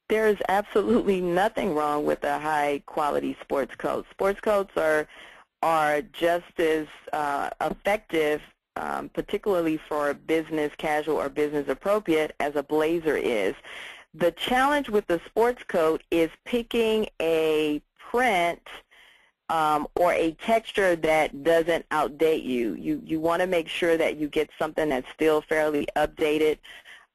There's absolutely nothing wrong with a high quality sports coat. Sports coats are are just as uh, effective, um, particularly for business casual or business appropriate, as a blazer is. The challenge with the sports coat is picking a print um, or a texture that doesn't outdate you. You, you want to make sure that you get something that's still fairly updated.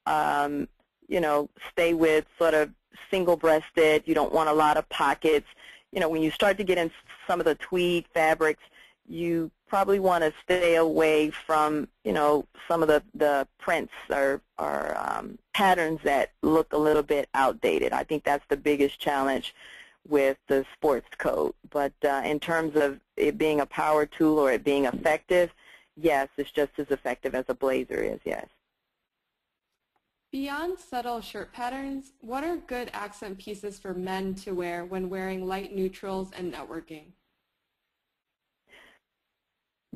Um, you know, stay with sort of single-breasted. You don't want a lot of pockets. You know, when you start to get in some of the tweed fabrics, you probably want to stay away from, you know, some of the, the prints or, or um, patterns that look a little bit outdated. I think that's the biggest challenge with the sports coat. But uh, in terms of it being a power tool or it being effective, yes, it's just as effective as a blazer is, yes. Beyond subtle shirt patterns, what are good accent pieces for men to wear when wearing light neutrals and networking?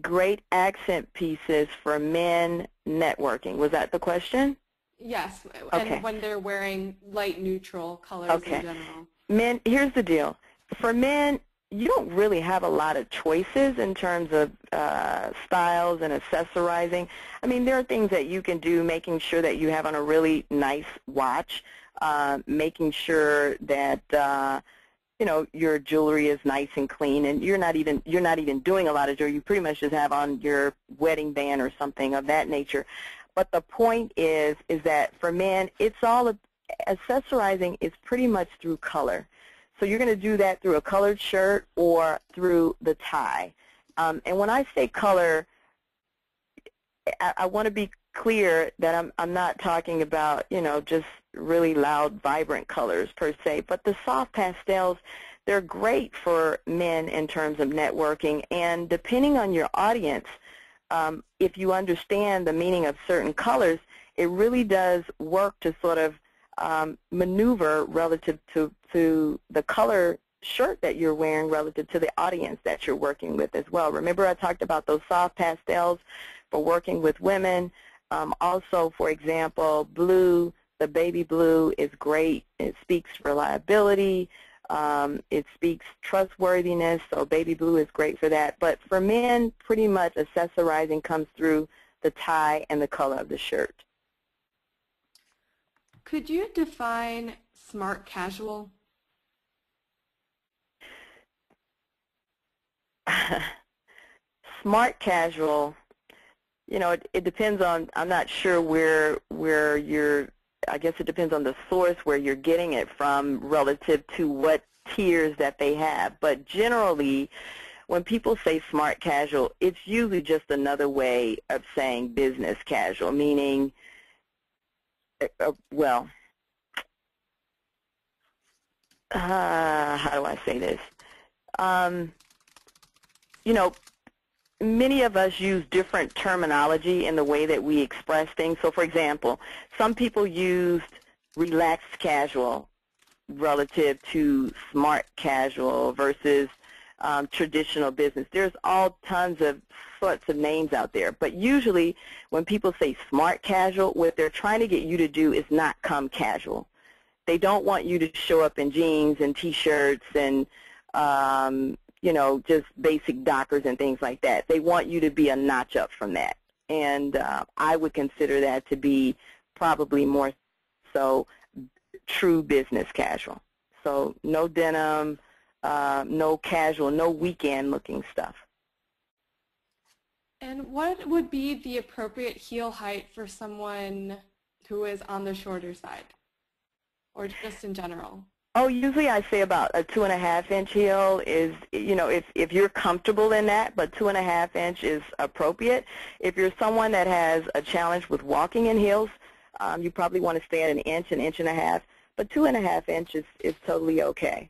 Great accent pieces for men networking. Was that the question? Yes, okay. and when they're wearing light neutral colors okay. in general. Men, here's the deal. For men, you don't really have a lot of choices in terms of uh, styles and accessorizing. I mean, there are things that you can do, making sure that you have on a really nice watch, uh, making sure that uh, you know your jewelry is nice and clean, and you're not even you're not even doing a lot of jewelry. You pretty much just have on your wedding band or something of that nature. But the point is, is that for men, it's all accessorizing is pretty much through color. So you're going to do that through a colored shirt or through the tie. Um, and when I say color, I, I want to be clear that I'm, I'm not talking about, you know, just really loud, vibrant colors per se, but the soft pastels, they're great for men in terms of networking. And depending on your audience, um, if you understand the meaning of certain colors, it really does work to sort of um, maneuver relative to, to the color shirt that you're wearing relative to the audience that you're working with as well. Remember I talked about those soft pastels for working with women. Um, also, for example, blue, the baby blue is great. It speaks reliability. Um, it speaks trustworthiness, so baby blue is great for that. But for men, pretty much accessorizing comes through the tie and the color of the shirt. Could you define smart casual? smart casual, you know, it, it depends on, I'm not sure where, where you're, I guess it depends on the source where you're getting it from relative to what tiers that they have. But generally, when people say smart casual, it's usually just another way of saying business casual, meaning uh, well, uh, how do I say this? Um, you know, many of us use different terminology in the way that we express things. So, for example, some people used relaxed casual relative to smart casual versus um, traditional business. There's all tons of sorts of names out there. But usually when people say smart casual, what they're trying to get you to do is not come casual. They don't want you to show up in jeans and T-shirts and, um, you know, just basic Dockers and things like that. They want you to be a notch up from that. And uh, I would consider that to be probably more so true business casual. So no denim, uh, no casual, no weekend looking stuff. And what would be the appropriate heel height for someone who is on the shorter side, or just in general? Oh, usually I say about a two and a half inch heel is, you know, if, if you're comfortable in that, but two and a half inch is appropriate. If you're someone that has a challenge with walking in heels, um, you probably want to stay at an inch, an inch and a half, but two and a half inches is totally okay.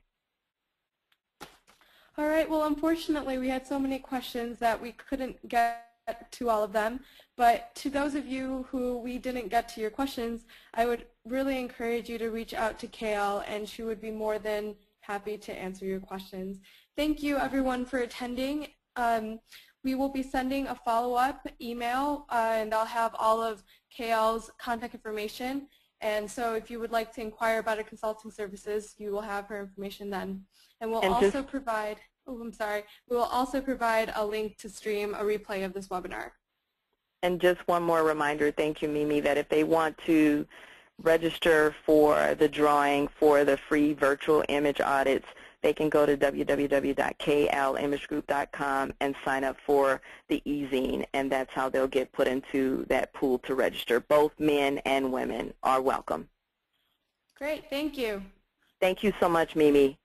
All right, well, unfortunately, we had so many questions that we couldn't get to all of them. But to those of you who we didn't get to your questions, I would really encourage you to reach out to KL, and she would be more than happy to answer your questions. Thank you, everyone, for attending. Um, we will be sending a follow-up email, uh, and I'll have all of KL's contact information. And so if you would like to inquire about our consulting services, you will have her information then. And we'll and also provide, oh, I'm sorry, we will also provide a link to stream a replay of this webinar. And just one more reminder, thank you, Mimi, that if they want to register for the drawing for the free virtual image audits, they can go to www.klimagegroup.com and sign up for the e-zine, and that's how they'll get put into that pool to register. Both men and women are welcome. Great, thank you. Thank you so much, Mimi.